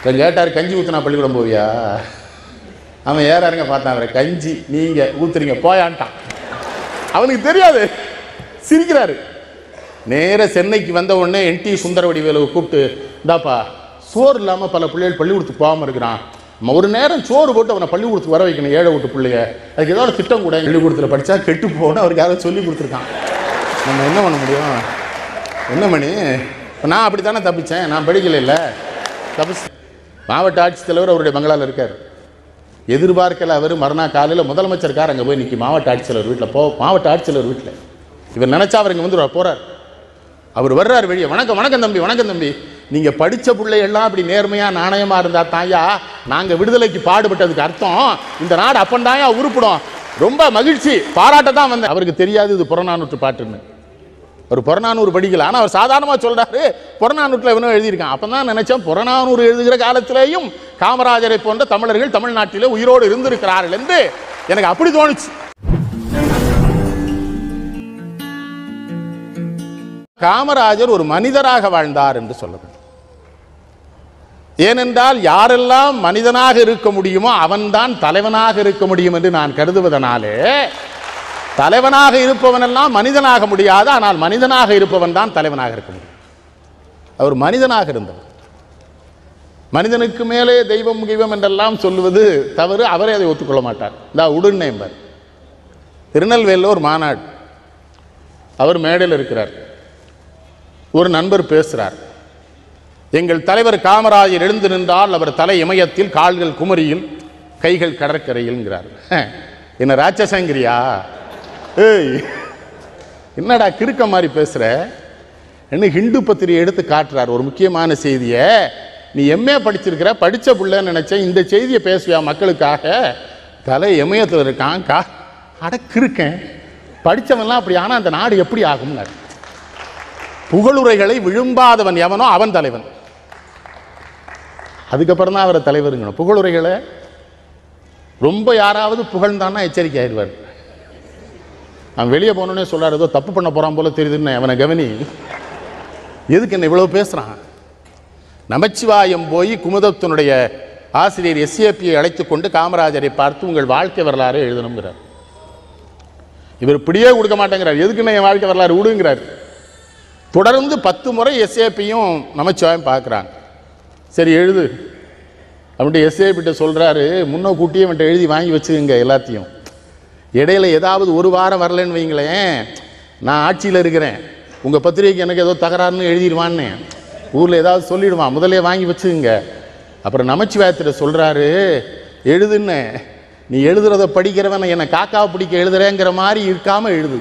இப்போ கேட்டார் கஞ்சி ஊற்றினா பள்ளிக்கூடம் போவியா? அவன் ஏறாருங்க பார்த்தான் அவரை. கஞ்சி நீங்கள் ஊத்துறீங்க. போயான்ட்டான் அவனுக்கு தெரியாது. சிரிக்கிறாரு. நேர சென்னைக்கு வந்த உடனே என்டி சுந்தரவடிவேலுவை கூப்பிட்டு இந்தாப்பா சோறு இல்லாமல் பல பிள்ளைகள் பள்ளிக்கூடத்துக்கு போகாமல் இருக்கிறான். நம்ம ஒரு நேரம் சோறு போட்டு அவனை பள்ளிக்கூடத்துக்கு வர வைக்கணும் ஏழை விட்டு பிள்ளைய. அதுக்கு ஏதாவது திட்டம் கூட பள்ளிக்கூடத்தில் படித்தா கெட்டு போகணும் அவருக்கு யாராவது சொல்லி கொடுத்துருக்கான். நம்ம என்ன பண்ண முடியும்? என்ன மணி? நான் அப்படி தானே தப்பித்தேன் நான் படிக்கல இல்லை தப்பிச்சு மாவட்ட ஆட்சித்தலைவர் அவருடைய பங்களாவில் இருக்கார். எதிர்பார்க்கல அவர் மறுநாள் காலையில் முதலமைச்சர் கார் அங்கே போய் நிற்கி மாவட்ட ஆட்சித்தலைவர் வீட்டில் போ மாவட்ட ஆட்சித்தலைவர் வீட்டில் இவர் நினச்சா அவர் இங்கே வந்து போகிறார் அவர் வர்றார் வெளியே. வணக்கம் வணக்கம் தம்பி வணக்கம் தம்பி. நீங்கள் படித்த பிள்ளையெல்லாம் அப்படி நேர்மையாக நாணயமாக இருந்தா தாயா நாங்கள் விடுதலைக்கு பாடுபட்டதுக்கு அர்த்தம். இந்த நாடு அப்பந்தாயா உருப்பிடும். ரொம்ப மகிழ்ச்சி. பாராட்ட தான் வந்தேன். அவருக்கு தெரியாது இது புறநானூற்று பாட்டுன்னு. ஒரு புறநானூறு படிக்கல. ஆனால் அவர் சாதாரணமாக சொல்கிறாரு புறநானூற்றில் இவனும் எழுதியிருக்கான். அப்போ தான் நினச்சேன் புறநானூறு எழுதுகிற காலத்திலேயும் காமராஜரை போன்ற தமிழர்கள் தமிழ்நாட்டிலே உயிரோடு இருந்திருக்கிறார்கள் என்று எனக்கு அப்படி தோணுச்சு. காமராஜர் ஒரு மனிதராக வாழ்ந்தார் என்று சொல்ல வேண்டும் ஏனென்றால் யாரெல்லாம் மனிதனாக இருக்க முடியுமோ அவன்தான் தலைவனாக இருக்க முடியும் என்று நான் கருதுவதனாலே தலைவனாக இருப்பவனெல்லாம் மனிதனாக முடியாது ஆனால் மனிதனாக இருப்பவன் தான் தலைவனாக இருக்க முடியும். அவர் மனிதனாக இருந்தவர். மனிதனுக்கு மேலே தெய்வம் கிவம் என்றெல்லாம் சொல்லுவது தவறு அவரே அதை ஒத்துக்கொள்ள மாட்டார். இந்த உடுநேம்பர் திருநெல்வேலியில் ஒரு மாநாடு. அவர் மேடையில் இருக்கிறார். ஒரு நண்பர் பேசுகிறார் எங்கள் தலைவர் காமராஜர் எழுந்து நின்றால் அவர் தலை இமயத்தில் கால்கள் குமரியில் கைகள் கடற்கரையில்ங்கிறார். என்ன ராட்சசங்கிரியா? ஏய் என்னடா கிறுக்க மாதிரி பேசுகிற என்ன ஹிந்து பத்திரிகை எடுத்து காட்டுறார் ஒரு முக்கியமான செய்தியை. நீ எம்ஏ படிச்சிருக்கிற படிச்ச பிள்ளைன்னு நினச்சேன் இந்த செய்தியை பேசுவியா மக்களுக்காக? தலை எமயத்தில் இருக்கான் கா. அட கிறுக்கன். படிச்சவன்லாம் அப்படி ஆனால் அந்த நாடு எப்படி ஆகும்னாரு புகழுரைகளை விழும்பாதவன் எவனோ அவன் தலைவன். அதுக்கப்புறம் தான் அவரை தலைவருங்கணும் புகழுரைகளை ரொம்ப யாராவது புகழ்ந்தான்னா எச்சரிக்கை ஆயிடுவார். அவன் வெளியே போனோடனே சொல்கிறார் ஏதோ தப்பு பண்ண போகிறான் போல தெரியுதுன்னு. அவனை கவனி எதுக்கு என்ன இவ்வளோ பேசுகிறான் நமச்சிவாயம் போய் குமுதத்தினுடைய ஆசிரியர் எஸ்ஏபியை அழைத்து கொண்டு காமராஜரை பார்த்து உங்கள் வாழ்க்கை வரலாறு எழுதணுங்கிறார் இவர் பிடியே கொடுக்க மாட்டேங்கிறார். எதுக்குன்னு என் வாழ்க்கை வரலாறு விடுங்கிறார். தொடர்ந்து பத்து முறை எஸ்ஏபியும் நமச்சிவாயம் பார்க்குறாங்க. சரி எழுது. அப்படின்ட்டு எஸ்ஏபிட்ட சொல்கிறாரு முன்ன கூட்டியே அவன்கிட்ட எழுதி வாங்கி வச்சுக்கோங்க எல்லாத்தையும். இடையில ஏதாவது ஒரு வாரம் வரலன்னு வைங்களேன் நான் ஆட்சியில் இருக்கிறேன். உங்கள் பத்திரிகைக்கு எனக்கு ஏதோ தகராறுன்னு எழுதிடுவான்னு. ஊரில் ஏதாவது சொல்லிடுவான் முதல்ல வாங்கி வச்சுங்க அப்புறம் நமச்சிவாயத்தில் சொல்கிறாரு எழுதுன்னு. நீ எழுதுறத படிக்கிறவன் என்னை காக்காவை பிடிக்க எழுதுறேங்கிற மாதிரி இருக்காமல் எழுது.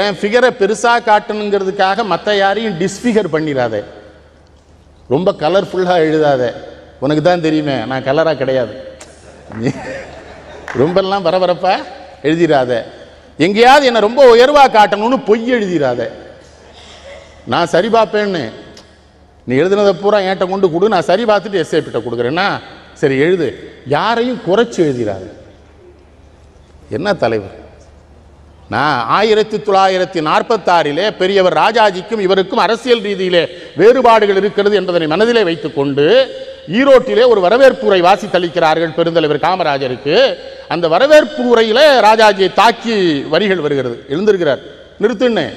என் ஃபிகரை பெருசாக காட்டணுங்கிறதுக்காக மற்ற யாரையும் டிஸ்ஃபிகர் பண்ணிடாத ரொம்ப கலர்ஃபுல்லாக எழுதாத. உனக்கு தான் தெரியுமே நான் கலராக கிடையாது. ரொம்பலாம் பரபரப்பாக எழுதிடாத எங்கேயாவது என்னை ரொம்ப உயர்வாக காட்டணும்னு பொய் எழுதிடாத நான் சரி பார்ப்பேன்னு. நீ எழுதுனதை பூரா என்கிட்ட கொண்டு கொடு நான் சரி பார்த்துட்டு எஸ்ஏபிட்ட கொடுக்குறேன்னா சரி எழுது. யாரையும் குறைச்சி எழுதிடாது என்ன தலைவர்? நான் ஆயிரத்தி தொள்ளாயிரத்தி நாற்பத்தாறிலே பெரியவர் ராஜாஜிக்கும் இவருக்கும் அரசியல் ரீதியிலே வேறுபாடுகள் இருக்கிறது என்பதனை மனதிலே வைத்துக்கொண்டு ஈரோட்டிலே ஒரு வரவேற்புரை வாசித்தளிக்கிறார்கள் பெருந்தலைவர் காமராஜருக்கு. அந்த வரவேற்பு உரையிலே ராஜாஜியை தாக்கி வரிகள் வருகிறது. எழுந்திருக்கிறார். நிறுத்துன்னு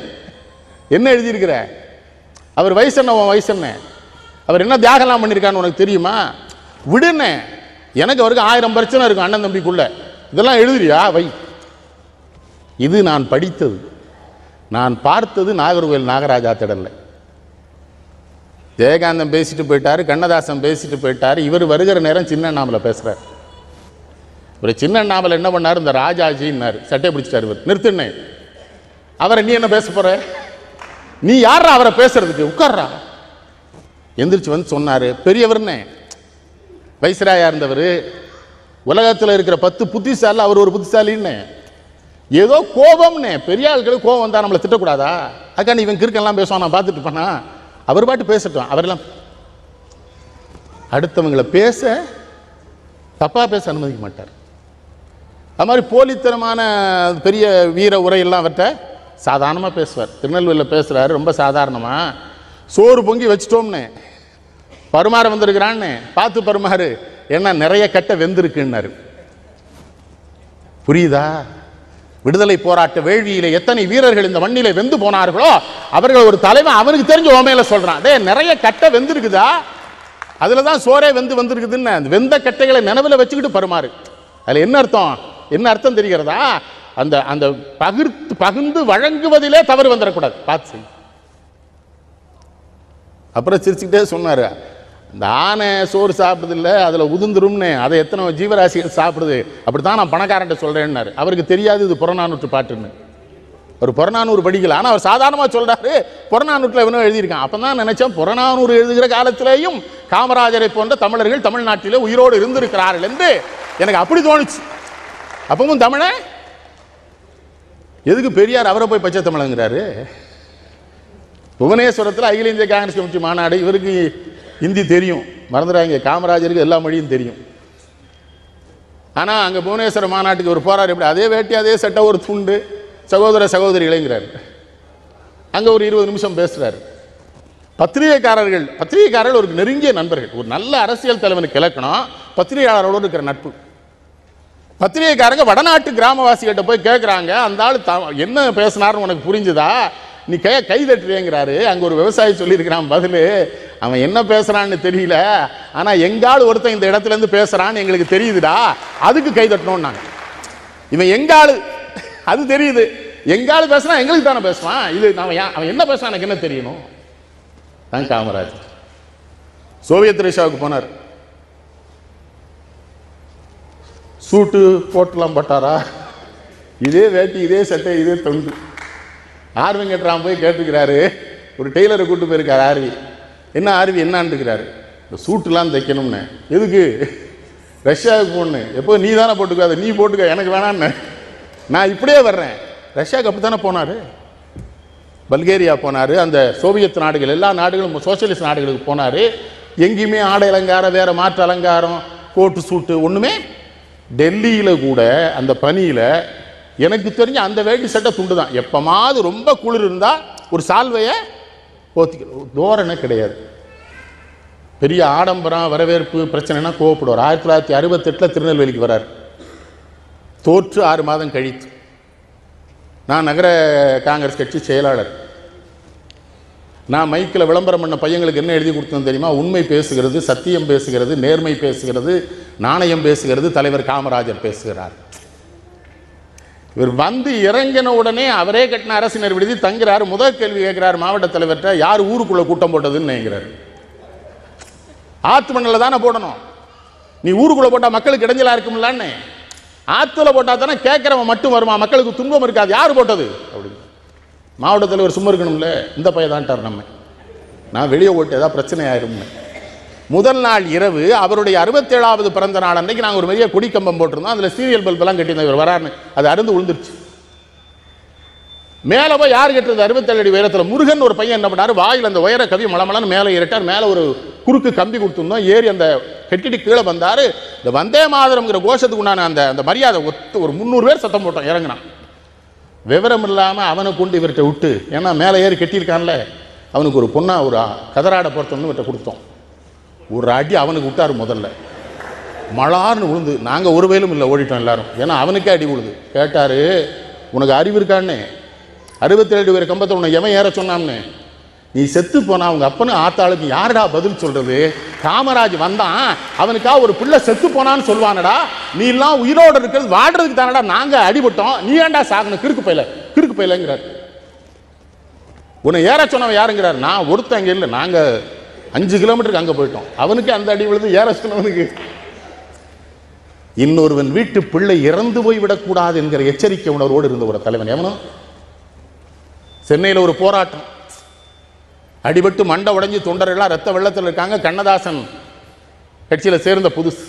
என்ன? எழுதியிருக்கிற? அவர் வயசு என்ன? உன் வயசு என்ன? அவர் என்ன தியாகம்லாம் பண்ணியிருக்கான்னு உனக்கு தெரியுமா? விடுன்னு எனக்கு அவருக்கு ஆயிரம் பிரச்சனை இருக்கும் அண்ணன் தம்பிக்குள்ள. இதெல்லாம் எழுதுறியா? வை. இது நான் படித்தது. நான் பார்த்தது நாகர்கோவில் நாகராஜா திடல்ல. ஜெயகாந்தன் பேசிட்டு போயிட்டாரு கண்ணதாசன் பேசிட்டு போயிட்டார் இவர் வருகிற நேரம் சின்ன அண்ணாமலை பேசுறார். இவர் சின்ன அண்ணாமலை என்ன பண்ணார்? இந்த ராஜாஜின்னார் சட்டை பிடிச்சிட்டார் இவர். நிறுத்துனே அவரை நீ என்ன பேச போகிற நீ யாரா அவரை பேசுறதுக்கு? உட்கார்றா. எந்திரிச்சு வந்து சொன்னார் பெரியவர்னே வைசராயா இருந்தவர் உலகத்தில் இருக்கிற பத்து புத்திசாலி அவர் ஒரு புத்திசாலின்னு. ஏதோ கோபம்னே பெரிய ஆளுக்கு கோபம் வந்தா நம்மளை திட்டக்கூடாதா? அக்கா இவன் கிறுக்கெல்லாம் பேசுவான் நான் பார்த்துட்டு இருப்பேனா? அவர் பாட்டு பேசட்டும் அவரெல்லாம் அடுத்தவங்களை பேச தப்பாக பேச அனுமதிக்க மாட்டார். அது மாதிரி போலித்தனமான பெரிய வீர உரையெல்லாம் அவர்கிட்ட சாதாரணமாக பேசுவார். திருநெல்வேலியில் பேசுகிறாரு ரொம்ப சாதாரணமாக சோறு பொங்கி வச்சிட்டோம்னு. பருமாற வந்திருக்கிறான்னு. பார்த்து பருமாறு ஏன்னா நிறைய கட்டை வெந்திருக்குன்னாரு. புரியுதா? விடுதலை போராட்ட வேள்வியிலே எத்தனை வீரர்கள் இந்த மண்ணிலே வெந்து போனார்களோ அவர்கள் ஒரு தலைவன் அவனுக்கு தெரிஞ்ச ஓமையில சொல்றான். டே நிறைய கட்டை வெந்திருக்குதா? அதுல தான் சோறே வெந்து வந்திருக்குதுன்னு. அந்த வெந்த கட்டைகளை நினைவில் வச்சுக்கிட்டு பருமாறு. அதில் என்ன அர்த்தம்? என்ன அர்த்தம் தெரிகிறதா? அந்த அந்த பகிர்ந்து பகிர்ந்து வழங்குவதிலே தவறு வந்துடக்கூடாது. பார்த்து அப்புறம் சிரிச்சுக்கிட்டே சொன்னார். இந்த ஆனை சோறு சாப்பிடுதில்ல அதில் உதிர்ந்துரும்னு அதை எத்தனை ஜீவராசிகள் சாப்பிடுது. அப்படி தான் நான் பணக்காரன்ட்ட சொல்கிறேன்னாரு அவருக்கு தெரியாது இது புறநானூற்று பாட்டுன்னு. ஒரு புறநானூறு படிக்கல ஆனால் அவர் சாதாரணமாக சொல்கிறாரு புறநானூற்றில் இவனும் எழுதியிருக்கான். அப்போ தான் நினச்சேன் புறநானூறு எழுதுகிற காலத்திலேயும் காமராஜரை போன்ற தமிழர்கள் தமிழ்நாட்டிலே உயிரோடு இருந்திருக்கிறார்கள் என்று எனக்கு அப்படி தோணுச்சு. அப்பவும் தமிழை? எதுக்கு பெரியார் அவரை போய் பச்சை தமிழங்கிறாரு? புவனேஸ்வரத்தில் அகில இந்திய காங்கிரஸ் கமிட்டி மாநாடு இவருக்கு ஹிந்தி தெரியும். மறந்துடாங்க காமராஜருக்கு எல்லா மொழியும் தெரியும். ஆனால் அங்கே புவனேஸ்வர மாநாட்டுக்கு ஒரு போகிறார் எப்படி? அதே வேட்டி அதே சட்டை ஒரு துண்டு. சகோதர சகோதரி இளைஞரார் அங்கே ஒரு இருபது நிமிஷம் பேசுகிறார் பத்திரிகைக்காரர்கள் பத்திரிகைக்காரர்கள் ஒரு நெருங்கிய நண்பர்கள். ஒரு நல்ல அரசியல் தலைவனுக்கு இலக்கணம் பத்திரிகையாளரோடு இருக்கிற நட்பு. பத்திரிகைக்காரங்க வடநாட்டு கிராமவாசிகிட்ட போய் கேட்குறாங்க அந்த ஆள் த என்ன பேசினார்னு உனக்கு புரிஞ்சுதா? நீ கை கை தட்டுறேங்கிறாரு. அங்கே ஒரு விவசாயி சொல்லியிருக்கிறான் பதில் அவன் என்ன பேசுறான்னு தெரியல. ஆனால் எங்காள் ஒருத்தன் இந்த இடத்துல இருந்து எங்களுக்கு தெரியுதுடா. அதுக்கு கை தட்டணும் நாங்கள் இவன் எங்காளு அது தெரியுது. எங்காளு பேசுனா எங்களுக்கு தானே பேசுவான். இது அவன் அவன் என்ன பேசுறான் எனக்கு என்ன தெரியணும்? தான் காமராஜ். சோவியத் ரஷ்யாவுக்கு போனார். சூட்டு போட்டுலாம் பட்டாரா? இதே வேட்டி இதே சட்டை இதே தொண்டு. ஆர்வி கட்டுறான் போய் கேட்டுக்கிறாரு. ஒரு டெய்லரை கூட்டு போயிருக்காரு ஆர்வி. என்ன ஆர்வி என்னான்ட்டுக்கிறாரு இந்த சூட்டுலாம் தைக்கணும்னு. எதுக்கு? ரஷ்யாவுக்கு போகணுன்னு எப்போ நீ தானே போட்டுக்கோ அதை நீ போட்டுக்க எனக்கு வேணான்னு நான் இப்படியே வர்றேன். ரஷ்யாவுக்கு அப்படி தானே போனார்? பல்கேரியா போனார் அந்த சோவியத் நாடுகள் எல்லா நாடுகளும் சோசியலிஸ்ட் நாடுகளுக்கு போனார். எங்கேயுமே ஆடை அலங்காரம் வேறு மாற்று அலங்காரம் கோட்டு சூட்டு ஒன்றுமே டெல்லியில் கூட அந்த பனியில் எனக்கு தெரிஞ்ச அந்த வேட்டி சட்டை துண்டு தான் எப்போமாவது ரொம்ப குளிர் இருந்தால் ஒரு சால்வையை போத்திக்க தோரணை கிடையாது. பெரிய ஆடம்பரம் வரவேற்பு பிரச்சனைனா கோவப்படுவார். ஆயிரத்தி தொள்ளாயிரத்தி அறுபத்தெட்டில் திருநெல்வேலிக்கு வரார் தோற்று ஆறு மாதம் கழித்து. நான் நகர காங்கிரஸ் கட்சி செயலாளர். நான் மைக்கில் விளம்பரம் பண்ண பையங்களுக்கு என்ன எழுதி கொடுத்தேன் தெரியுமா? உண்மை பேசுகிறது சத்தியம் பேசுகிறது நேர்மை பேசுகிறது நாணயம் பேசுகிறது தலைவர் காமராஜர் பேசுகிறார். இவர் வந்து இறங்கின உடனே அவரே கட்டின அரசினர் விடுதி தங்குறார். முதல் கேள்வி கேட்கிறார் மாவட்ட தலைவர்கிட்ட யார் ஊருக்குள்ளே கூட்டம் போட்டதுன்னு? நினைக்கிறார் ஆத்து மண்ணில் தானே போடணும். நீ ஊருக்குள்ளே போட்டால் மக்களுக்கு இடைஞ்சலாக இருக்கும்லான்னு ஆற்றுல போட்டால் தானே கேட்கறவன் மட்டும் வருமா? மக்களுக்கு துன்பம் இருக்காது. யார் போட்டது? அப்படின்னு. மாவட்ட தலைவர் சும்மா இருக்கணும்ல. இந்த பையன் தான்ட்டார் நம்ம. நான் வெளியே ஓட்டு ஏதாவது பிரச்சனை ஆயிரும்னு. முதல் நாள் இரவு அவருடைய அறுபத்தேழாவது பிறந்த நாள் அன்றைக்கு நாங்கள் ஒரு பெரிய குடி கம்பம் போட்டிருந்தோம். அதில் சீரியல் பல்பெல்லாம் கட்டியிருந்தோம் இவர் வராருன்னு. அது அருந்து விழுந்துருச்சு மேலே போய் யார் கட்டுறது அறுபத்தேழு அடி உயரத்தில் முருகன் ஒரு பையன் என்ன பண்ணார்? வாயில் அந்த உயர கவி மலமலன்னு மேலே ஏறிட்டார். மேலே ஒரு குறுக்கு கம்பி கொடுத்துருந்தோம். ஏறி அந்த கெட்டிட்டு கீழே வந்தார். இந்த வந்தே மாதரம்ங்கிற கோஷத்துக்கு உண்டான அந்த அந்த மரியாதை ஒத்து ஒரு முந்நூறு பேர் சத்தம் போட்டோம். இறங்கினான். விவரம் இல்லாமல் அவனை கொண்டு இவர்கிட்ட விட்டு ஏன்னா மேலே ஏறி கட்டியிருக்கான்ல. அவனுக்கு ஒரு பொண்ணாக ஒரு கதராடை பொறுத்தோம்னு இவர்கிட்ட கொடுத்தோம். ஒரு அடி அவனுக்கு விட்டார் முதல்ல. மலார்னு விழுந்து நாங்கள் ஒரு வயலும் இல்லை ஓடிட்டோம் எல்லாரும். ஏன்னா அவனுக்கே அடி விழுது. கேட்டார் உனக்கு அறிவு இருக்கான்னு? அறுபத்தேழு பேர் கம்பத்தை உன்னை எவன் ஏற சொன்னான்னு? நீ செத்து போனா அவங்க அப்பனு ஆத்தாளுக்கு யாருடா பதில் சொல்றது? காமராஜ் வந்தான். அவனுக்கா ஒரு பிள்ளை செத்து போனான்னு சொல்லுவானடா நீ எல்லாம் உயிரோடு இருக்கிறது வாடுறதுக்கு தானடா நாங்க அடிபட்டோம். நீ ஏன்டா சாகணும்? கிறுக்கு பையில கிறுக்கு பையிலங்கிறார். உன்னை ஏற சொன்னவன் யாருங்கிறார்? நான் ஒருத்தன் இல்லை. நாங்கள் அஞ்சு கிலோமீட்டருக்கு அங்கே போயிட்டோம். அவனுக்கு அந்த அடி விழுது ஏற சொன்னவனுக்கு. இன்னொருவன் வீட்டு பிள்ளை இறந்து போய் விடக்கூடாது என்கிற எச்சரிக்கை உணர்வோடு இருந்த ஒரு தலைவன் எவனோ? சென்னையில் ஒரு போராட்டம். அடிபட்டு மண்டை உடைஞ்சு தொண்டர்கள்லாம் ரத்த வெள்ளத்தில் இருக்காங்க. கண்ணதாசன் கட்சியில் சேர்ந்த புதுசு.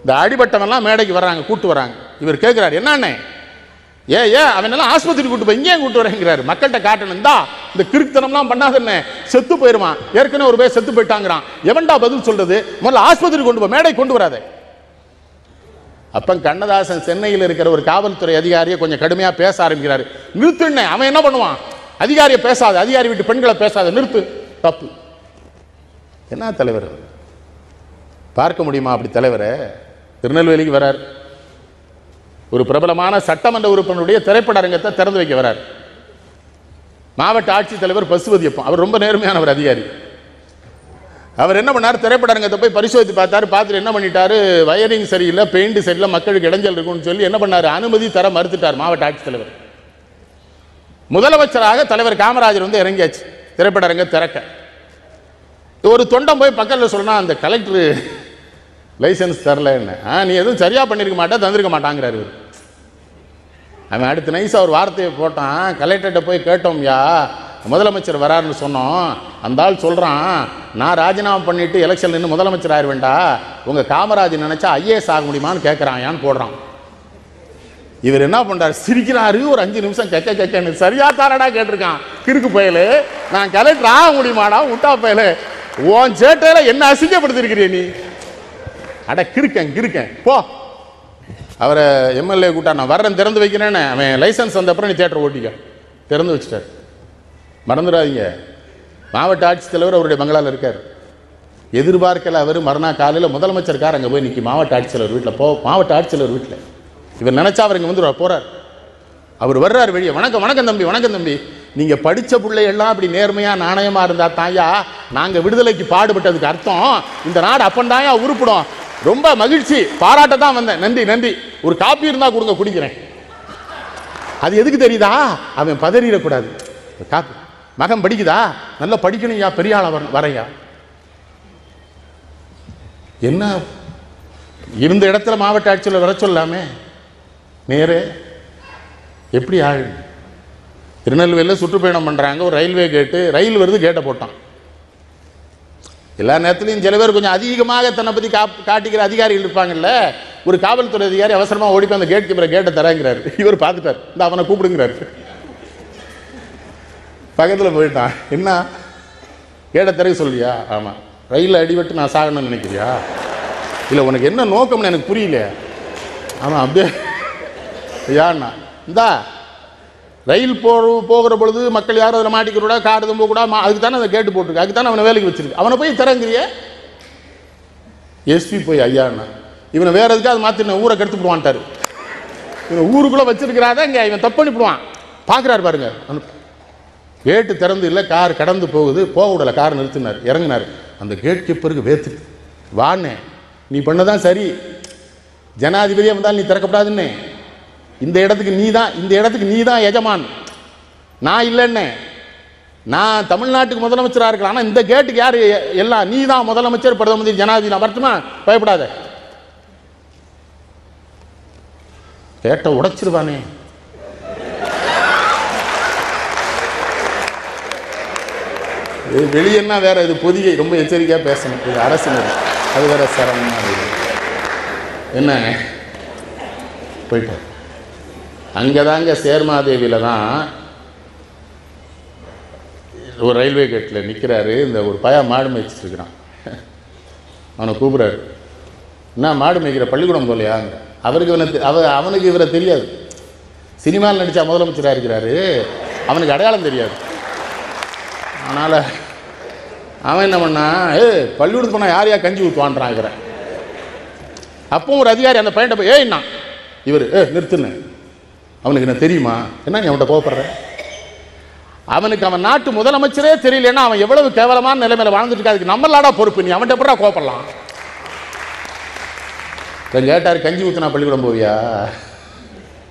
இந்த அடிபட்டவன்லாம் மேடைக்கு வர்றாங்க கூட்டு வராங்க இவர் கேட்குறாரு என்னண்ணே ஏ ஏ அவனெல்லாம் ஆஸ்பத்திரி கூட்டு போய் இங்கே கூட்டு வரேங்கிறாரு. மக்கள்கிட்ட காட்டணும் தான் இந்த கிறுக்குத்தனம்லாம் பண்ணாதண்ணே செத்து போயிடுவான் ஏற்கனவே ஒரு பேர் செத்து போயிட்டாங்கிறான். எவன்டா பதில் சொல்றது? முதல்ல ஆஸ்பத்திரி கொண்டு போ மேடை கொண்டு வராதே. அப்ப கண்ணதாசன் சென்னையில் இருக்கிற ஒரு காவல்துறை அதிகாரியை கொஞ்சம் கடுமையா பேச ஆரம்பிக்கிறாரு. நிறுத்துண்ணே அவன் என்ன பண்ணுவான்? அதிகாரியை பேசாத அதிகாரி வீட்டு பெண்களை பேசாத நிறுத்து. தப்பு. என்ன தலைவர்? பார்க்க முடியுமா அப்படி தலைவரை? திருநெல்வேலிக்கு வரார். ஒரு பிரபலமான சட்டமன்ற உறுப்பினருடைய திரைப்பட அரங்கத்தை திறந்து வைக்க வரார். மாவட்ட ஆட்சித்தலைவர் பசுபதியப்பன் அவர் ரொம்ப நேர்மையானவர் அதிகாரி. அவர் என்ன பண்ணார்? திரைப்பட அரங்கத்தை போய் பரிசோதித்து பார்த்தாரு. பார்த்துட்டு என்ன பண்ணிட்டாரு? வயரிங் சரியில்லை பெயிண்ட் சரியில்லை மக்களுக்கு இடைஞ்சல் இருக்கும்னு சொல்லி என்ன பண்ணார்? அனுமதி தர மறுத்துட்டார் மாவட்ட ஆட்சித்தலைவர். முதலமைச்சராக தலைவர் காமராஜர் வந்து இறங்கியாச்சு. திரைப்பட அரங்க திறக்க. ஒரு தொண்டம் போய் பக்கத்தில் சொன்னால் அந்த கலெக்டர் லைசன்ஸ் தரலன்னு ஆ நீ எதுவும் சரியாக பண்ணியிருக்க மாட்டா தந்திருக்க மாட்டாங்கிறாரு இவர். அவன் அடுத்து நைஸாக ஒரு வார்த்தையை போட்டான். கலெக்டர்கிட்ட போய் கேட்டோம்யா முதலமைச்சர் வராருன்னு சொன்னோம். அந்த ஆள் சொல்கிறான் நான் ராஜினாமா பண்ணிவிட்டு எலெக்ஷன் நின்று முதலமைச்சர் ஆயிடுவேண்டா உங்கள் காமராஜ் நினச்சா ஐஏஎஸ் ஆக முடியுமான்னு கேட்குறான் ஏன்னு போடுறான். இவர் என்ன பண்ணுறாரு சிரிக்கிறாரு ஒரு அஞ்சு நிமிஷம் கெக்க கெக்கன்னு. சரியா தாரடா கேட்டிருக்கான்? கிறுக்கு பயலு. நான் கலெக்டர் ஆக முடியுமாடா விட்டா பயலு. உன் சேட்டையில் என்ன அசிங்கப்படுத்திருக்கிறிய நீ? அட கிருக்கேன் கிருக்கேன் போ. அவரை எம்எல்ஏ கூட்டா நான் வர்றேன் திறந்து வைக்கிறேன்னு. அவன் லைசன்ஸ் வந்த அப்புறம் நீ தேட்டர் ஓட்டிக்க. திறந்து வச்சுட்டார். மறந்துடாதீங்க. மாவட்ட ஆட்சித்தலைவர் அவருடைய பங்களாவில் இருக்கார். எதிர்பார்க்கல அவர் மறுநாள் காலையில் முதலமைச்சர் கார் அங்கே போய் நிற்கி மாவட்ட ஆட்சித்தலைவர் வீட்டில் போ மாவட்ட ஆட்சித்தலைவர் வீட்டில் இவர் நினச்சா அவர் இங்கே வந்து போகிறார் அவர் வர்றார் வெளியே. வணக்கம் வணக்கம் தம்பி வணக்கம் தம்பி. நீங்கள் படித்த பிள்ளையெல்லாம் அப்படி நேர்மையாக நாணயமாக இருந்தால் தாயா நாங்கள் விடுதலைக்கு பாடுபட்டதுக்கு அர்த்தம். இந்த நாடு அப்பந்தாயா உருப்பிடும். ரொம்ப மகிழ்ச்சி. பாராட்ட தான் வந்தேன். நன்றி நன்றி. ஒரு காப்பி இருந்தா கொடுங்க குடிக்கிறேன். அது எதுக்கு தெரியுதா? அவன் பதறிடக்கூடாது. காப்பி மகன் படிக்குதா? நல்லா படிக்கணும்யா பெரிய ஆளை வர வரையா? என்ன? இருந்த இடத்துல மாவட்ட ஆட்சியில் வர சொல்லாமே? நேரே. எப்படி ஆள்? திருநெல்வேலியில் சுற்றுப்பயணம் பண்ணுறாங்க ஒரு ரயில்வே கேட்டு ரயில் வருது கேட்டை போட்டான். எல்லா நேரத்துலையும் சில பேர் கொஞ்சம் அதிகமாக தன்னை பற்றி கா காட்டிக்கிற அதிகாரிகள் இருப்பாங்கல்ல. ஒரு காவல்துறை அதிகாரி அவசரமாக ஓடி போய் அந்த கேட் கீப்பரை கேட்டை தரேங்கிறார். இவர் பார்த்துட்டார். இந்த அவனை கூப்பிடுங்கிறார். பக்கத்தில் போயிட்டான். என்ன? கேட்ட திறக்க சொல்லியா? ஆமாம் ரயிலில் அடிபட்டு நான் சாகணும்னு நினைக்கிறியா? இல்லை உனக்கு என்ன நோக்கம்னு எனக்கு புரியல. ஆமாம் அப்படியே ஐயாண்ணா இந்தா. ரயில் போகிற போகிற பொழுது மக்கள் யாரும் அதில் மாட்டிக்கிறோடா கார் எதுவும் போகக்கூடாது மா அதுக்கு தானே அதை கேட்டு போட்டிருக்கு. அதுக்கு தானே அவனை வேலைக்கு வச்சிருக்கு. அவனை போய் திறங்கிறிய? எஸ்பி போய் ஐயாண்ணா இவனை வேற எதுக்காக மாற்றின ஊரை கெடுத்து விடுவான்ட்டாரு. இவன் ஊருக்குள்ளே வச்சிருக்கிறாத இங்கே? இவன் தப்பு பண்ணிவிடுவான். பார்க்குறாரு பாருங்க. கேட்டு திறந்து இல்லை கார் கடந்து போகுது. போக விடலை கார் நிறுத்தினார். இறங்கினார். அந்த கேட் கீப்பருக்கு வேத்து. வாண்ணே நீ பண்ணதான் சரி. ஜனாதிபதியாக வந்தால் நீ திறக்கப்படாதுன்னே. இந்த இடத்துக்கு நீ தான் இந்த இடத்துக்கு நீ தான் எஜமான். நான் இல்லைன்னே. நான் தமிழ்நாட்டுக்கு முதலமைச்சராக இருக்கலாம் ஆனால் இந்த கேட்டுக்கு யார் எல்லாம்? நீ தான் முதலமைச்சர் பிரதம மந்திரி ஜனாதிபதி. நான் வரட்டுமா பயப்படாத. கேட்ட உடைச்சிருவானே. இது வெளியன்னா வேற இது பொதிகை. ரொம்ப எச்சரிக்கையாக பேசணும். இது அரசினர். அது வேற சிரமமாக என்ன? போயிட்டார். அங்கே தாங்க சேர்மாதேவியில் தான் ஒரு ரயில்வே கேட்டில் நிற்கிறாரு இந்த ஒரு பையா மாடு மேய்ச்சிட்ருக்கிறான் அவனை கூப்பிட்றாரு. என்ன மாடு மேய்க்கிற பள்ளிக்கூடம் போலையா? அவருக்கு இவனை அவ அவனுக்கு இவரை தெரியாது. சினிமாவில் நடித்தா முதலமைச்சராக இருக்கிறாரு. அவனுக்கு அடையாளம் தெரியாது. அதனால் அவன் என்ன பண்ணான் ஏ பள்ளிக்கூடத்துக்கு போனால் யார் யார் கஞ்சி ஊற்றுவான்றான் இவரை அப்போ ஒரு அதிகாரி அந்த பையன்ட்ட போய் ஏய்ண்ணா இவர் ஏ நிறுத்துன்னு. அவனுக்கு என்ன தெரியுமா? என்ன நீ அவன்கிட்ட கோவப்படுற? அவனுக்கு அவன் நாட்டு முதலமைச்சரே தெரியலன்னா அவன் எவ்வளவு கேவலமான நிலைமையில வாழ்ந்துட்டு இருக்கா அதுக்கு நம்மளாடா பொறுப்பு. நீ அவன்கிட்ட எப்படா கோவப்படலாம்? இவன் கேட்டார் கஞ்சி ஊற்றுனா பள்ளிக்கூடம் போவியா?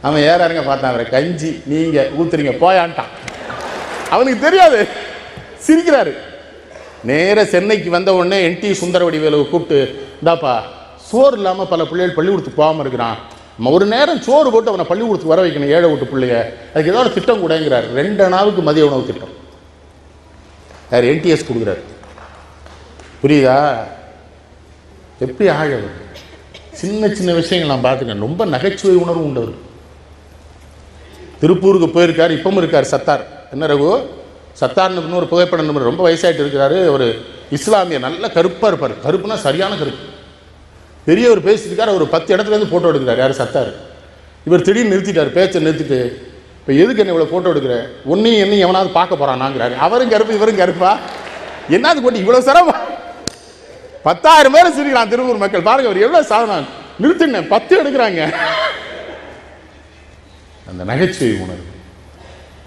அவன் ஏறாருங்க பார்த்தான் அவரை கஞ்சி நீங்கள் ஊத்துறீங்க போயான்ட்டான். அவனுக்கு தெரியாது. சிரிக்கிறாரு. நேர சென்னைக்கு வந்த உடனே என்டி சுந்தரவடிவேலுவை கூப்பிட்டு இந்தாப்பா சோறு இல்லாமல் பல பிள்ளைகள் பள்ளிக்கூடத்துக்கு போகாமல் இருக்கிறான். ஒரு நேரம் சோறு போட்டு அவனை பள்ளிக்கூடத்துக்கு வர வைக்கணும் ஏழை விட்டு பிள்ளைய. அதுக்கு ஏதோ ஒரு திட்டம் கூடங்கிறார். ரெண்டு நாளுக்கு மதிய உணவு திட்டம். யார் என்டிஎஸ் கொடுக்குறாரு. புரியுதா? எப்படி ஆழவர் சின்ன சின்ன விஷயங்கள் நான் பார்த்துக்கேன் ரொம்ப நகைச்சுவை உணர்வு உண்டவர். திருப்பூருக்கு போயிருக்கார் இப்பவும் இருக்கார் சத்தார். என்ன ரகு? சத்தார்னு இன்னொரு புகைப்படம் ரொம்ப வயசாயிட்டு இருக்கிறாரு. ஒரு இஸ்லாமிய நல்ல கருப்பாக இருப்பார். கருப்புனா சரியான கருப்பு. பெரியவர் பேசிட்டு அவர் ஒரு பத்து இடத்துல இருந்து ஃபோட்டோ எடுக்கிறார். யார்? சத்தார். இவர் திடீர்னு நிறுத்திட்டார் பேச்சை நிறுத்திட்டு இப்போ எதுக்கு என்ன இவ்வளோ ஃபோட்டோ எடுக்கிற? ஒன்றையும் என்னையும் எவனாவது பார்க்க போகிறானாங்கிறாரு அவரும் கருப்பு இவரும் கருப்பா? என்னது கொண்டு இவ்வளோ சிரமம்? பத்தாயிரம் பேர் சிரிக்கலாம் திருப்பூர் மக்கள். பாருங்க அவர் எவ்வளோ சாதனம் நிறுத்தின பத்து எடுக்கிறாங்க. அந்த நகைச்சுவை உணர்வு.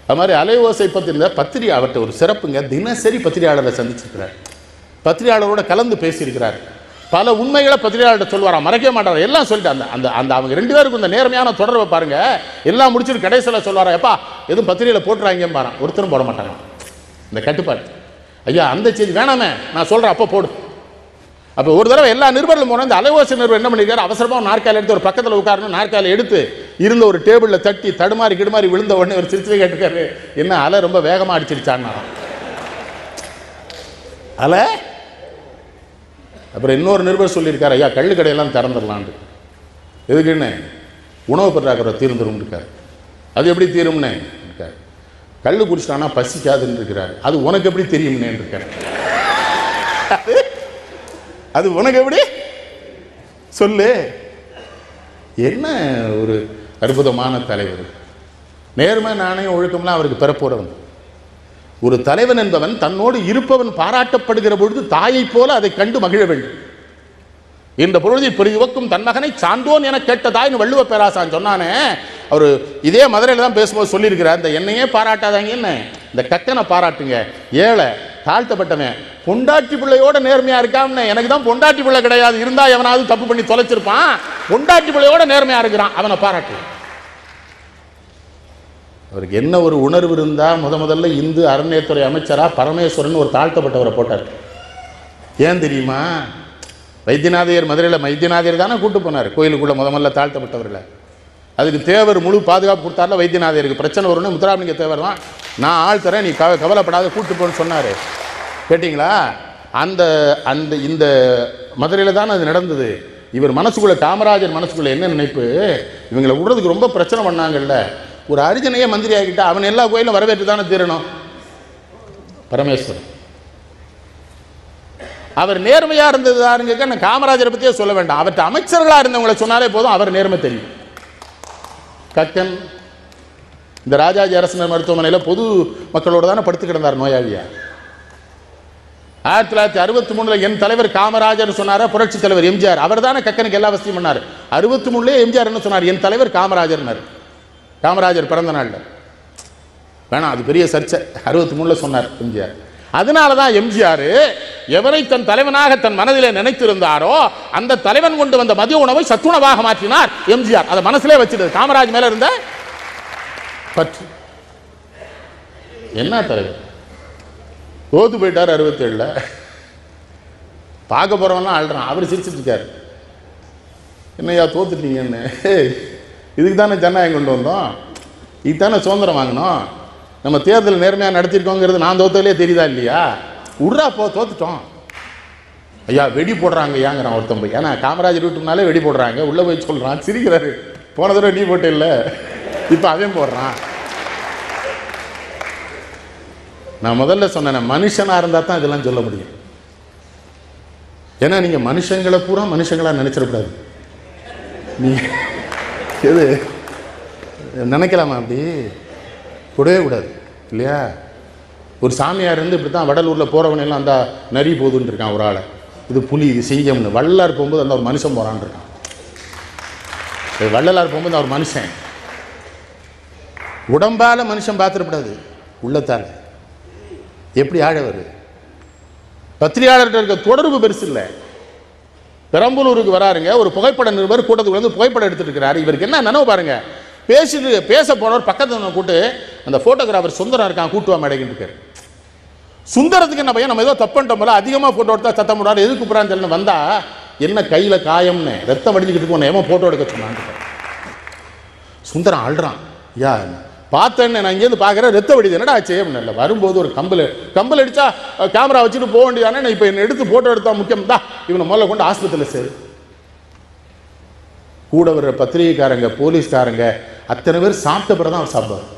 அது மாதிரி அலைவோசை பத்திரிகை பத்திரிகை அவர்கிட்ட ஒரு சிறப்புங்க. தினசரி பத்திரிகையாளரை சந்திச்சிருக்கிறார். பத்திரிகையாளரோட கலந்து பேசியிருக்கிறார். பல உண்மைகளை பத்திரிகையாளர்கிட்ட சொல்லுவாராம். மறைக்க மாட்டார் எல்லாம் சொல்லிட்டு அந்த அந்த அந்த அவங்க ரெண்டு பேருக்கும் இந்த நேர்மையான தொடர்பை பாருங்க. எல்லாம் முடிச்சுட்டு கடைசியில் சொல்லுவாரா எப்பா எதுவும் பத்திரிகையில் போட்டுறாங்கன்னு பாரு ஒருத்தரும் போட மாட்டாங்க. இந்த கட்டுப்பாடு. ஐயா அந்த செய்தி வேணாமே. நான் சொல்கிறேன் அப்போ போடு. அப்போ ஒரு தடவை எல்லா நிருபர்களும் போனால் இந்த அலைவாசி நிருபர் என்ன பண்ணியிருக்காரு அவசரமாக நாற்காலி எடுத்து ஒரு பக்கத்தில் உட்காரணும். நாற்காலி எடுத்து இருந்த ஒரு டேபிளில் தட்டி தடுமாறி கிடுமாறி விழுந்த உடனே ஒரு சிரிச்சு கேட்டுக்காரு என்ன அலை ரொம்ப வேகமாக அடிச்சிருச்சான்னா அலை? அப்புறம் இன்னொரு நிருபர் சொல்லியிருக்காரு ஐயா கள்ளு கடையெல்லாம் திறந்துடலான்ட்டு எதுக்குன்னு உணவு பற்றாக்குறை தீர்ந்துரும் இருக்காரு அது எப்படி தீரும்னே? இருக்காரு. கல் குடிச்சிட்டானா பசிக்காதுன்னு இருக்கிறாரு அது உனக்கு எப்படி தெரியும்னே இருக்காரு அது உனக்கு எப்படி? சொல்லு. என்ன ஒரு அற்புதமான தலைவர். நேர்மை நாணயம் ஒழுக்கம்லாம் அவருக்கு பிறப்புறவன் ஒரு தலைவன் என்பவன் தன்னோடு இருப்பவன் பாராட்டப்படுகிற பொழுது தாயைப் போல அதை கண்டு மகிழ வேண்டும். இந்த பொழுதில் பெரிதுவக்கும் தன் மகனை சான்றோன் என கேட்டதாய்னு வள்ளுவ பேராசான் சொன்னானே. அவர் இதே மதுரையில் தான் பேசும்போது சொல்லியிருக்கிறார் இந்த என்னையே பாராட்டாதாங்க என்ன? இந்த கக்கனை பாராட்டுங்க. ஏழை தாழ்த்தப்பட்டவன் பொண்டாட்டி பிள்ளையோட நேர்மையாக இருக்கான்னு எனக்கு தான் பொண்டாட்டி பிள்ளை கிடையாது. இருந்தால் எவனாவது தப்பு பண்ணி தொலைச்சிருப்பான். பொண்டாட்டி பிள்ளையோட நேர்மையாக இருக்கிறான். அவனை பாராட்டு. அவருக்கு என்ன ஒரு உணர்வு இருந்தால் முத முதல்ல இந்து அறநிலையத்துறை அமைச்சராக பரமேஸ்வரன் ஒரு தாழ்த்தப்பட்டவரை போட்டார். ஏன் தெரியுமா? வைத்தியநாதையர் மதுரையில் வைத்தியநாதையர் தானே கூட்டு போனார் கோயிலுக்குள்ளே முத முதல்ல தாழ்த்தப்பட்டவர்களை அதுக்கு தேவர் முழு பாதுகாப்பு கொடுத்தாரில் வைத்தியநாதையருக்கு. பிரச்சனை வரும்னு முத்துராமலிங்க தேவர் தான் நான் ஆள் தரேன் நீ கவ கவலைப்படாத கூட்டு போன்னு சொன்னார். கேட்டிங்களா? அந்த அந்த இந்த மதுரையில் தான் அது நடந்தது. இவர் மனசுக்குள்ளே காமராஜர் மனசுக்குள்ளே என்ன நினைப்பு? இவங்களை விடுறதுக்கு ரொம்ப பிரச்சனை பண்ணாங்கல்ல. ஒரு அரிஜனையே மந்திரி ஆகிட்டா அவன் எல்லா கோயிலும் வரவேற்று தானே தீரணும்? பரமேஸ்வரன். அவர் நேர்மையாக இருந்ததாருங்க நான் காமராஜரை பற்றியே சொல்ல வேண்டாம். அவர்கிட்ட அமைச்சர்களாக இருந்தவங்களை சொன்னாலே போதும் அவர் நேர்மை தெரியும். கக்கன் இந்த ராஜாஜி அரசினர் மருத்துவமனையில் பொது மக்களோடு தானே படுத்து கிடந்தார் நோயாளியா? ஆயிரத்தி தொள்ளாயிரத்தி அறுபத்தி மூணுல என் தலைவர் காமராஜர் சொன்னார் புரட்சி தலைவர் எம்ஜிஆர். அவர் தானே கக்கனுக்கு எல்லா வசதியும் பண்ணார். அறுபத்தி மூணுலேயே எம்ஜிஆர் என்ன சொன்னார்? என் தலைவர் காமராஜர்னார். காமராஜர் பிறந்த நாளில். வேணாம் அது பெரிய சர்ச்சை. அறுபத்தி மூணுல சொன்னார் எம்ஜிஆர். அதனால தான் எம்ஜிஆர் எவரை தன் தலைவனாக தன் மனதிலே நினைத்திருந்தாரோ அந்த தலைவன் கொண்டு வந்த மதிய உணவை சத்துணவாக மாற்றினார் எம்ஜிஆர். அதை மனசுலே வச்சிருந்தது காமராஜ் மேல இருந்த பற்று. என்ன தலைவர்? தோத்து போயிட்டார் அறுபத்தேழில். பார்க்க போகிறவன்லாம் ஆள்றான் அவர் சிரிச்சிட்டு இருக்காரு. என்னையா தோத்துட்டீங்கன்னு. இதுக்கு தானே ஜனநாயகம் கொண்டு வந்தோம்? இதுக்கு தானே சுதந்திரம் வாங்கினோம்? நம்ம தேர்தல் நேர்மையாக நடத்திருக்கோங்கிறது நான் தோத்ததுலேயே தெரியுதா இல்லையா? உட்றா போ தோத்துட்டோம். ஐயா வெடி போடுறாங்க ஏங்கிறான் ஒருத்தன் போய். ஏன்னா காமராஜர் வீட்டுனாலே வெடி போடுறாங்க. உள்ளே போய் சொல்கிறான் சிரிக்கிறாரு. போன தடவை நீ போட்டு இல்லை. இப்போ அவன் போடுறான். நான் முதல்ல சொன்னேன் மனுஷனாக இருந்தால் தான் இதெல்லாம் சொல்ல முடியும். ஏன்னா நீங்கள் மனுஷங்களை பூரா மனுஷங்களாக நினச்சிடக்கூடாது. நீ எது? நினைக்கலாமா அப்படி? கூடவே கூடாது இல்லையா? ஒரு சாமியார் இருந்து இப்படி தான் வடலூரில் போகிறவனெல்லாம் அந்த நரி போதுன்னு இருக்கான் ஒரு ஆளை. இது புலி இது சிங்கம்னு வள்ளலார் போகும்போது அந்த ஒரு மனுஷன் போகிறான்னு இருக்கான். வள்ளலார் போகும்போது அவர் மனுஷன். உடம்பால மனுஷன் பார்த்துடக்கூடாது உள்ளத்தால். எப்படி ஆழவர்? பத்திரிகையாளர்கிட்ட இருக்க தொடர்பு பெருசு இல்லை. பெரம்பலூருக்கு வராருங்க. ஒரு புகைப்பட நிருபர் கூட்டத்துக்கு வந்து புகைப்படம் எடுத்துட்டு இருக்கிறாரு. இவருக்கு என்ன நினைவு பாருங்க. பேசிட்டு பேச போனவர் பக்கத்தில் கூட்டு அந்த ஃபோட்டோகிராஃபர் சுந்தரம் இருக்கான் கூட்டுவா மேடைக்கிட்டு இருக்காரு. சுந்தரத்துக்கு என்ன பையன் நம்ம ஏதோ தப்புன்ட்டோம்ல அதிகமாக ஃபோட்டோ எடுத்தா சத்தம் போடுறாரு எதுக்கு கூப்பிடான்னு தெரியல வந்தா என்ன கையில் காயம்னு ரத்தம் வடிஞ்சுக்கிட்டு போனேன் ஏமா ஃபோட்டோ எடுக்க சொன்னான் சுந்தரம் ஆள்றான் யா பார்த்தேன்னு நான் இங்கேருந்து பார்க்குறேன் ரத்த வடிது என்னடா ஆச்சு? அப்படின்னு இல்லை வரும்போது ஒரு கம்பல் கம்பல் அடித்தா கேமரா வச்சுட்டு போக வேண்டியதானே? நான் இப்போ என்னை எடுத்து ஃபோட்டோ எடுத்தால் முக்கியம். தான் இவனை முதல்ல கொண்டு ஆஸ்பத்திரியில் சரி கூட வர்ற பத்திரிகைக்காரங்க போலீஸ்காரங்க அத்தனை பேர் சாப்பிட்ட பிறகு தான் அவர் சாப்பிடுவார்.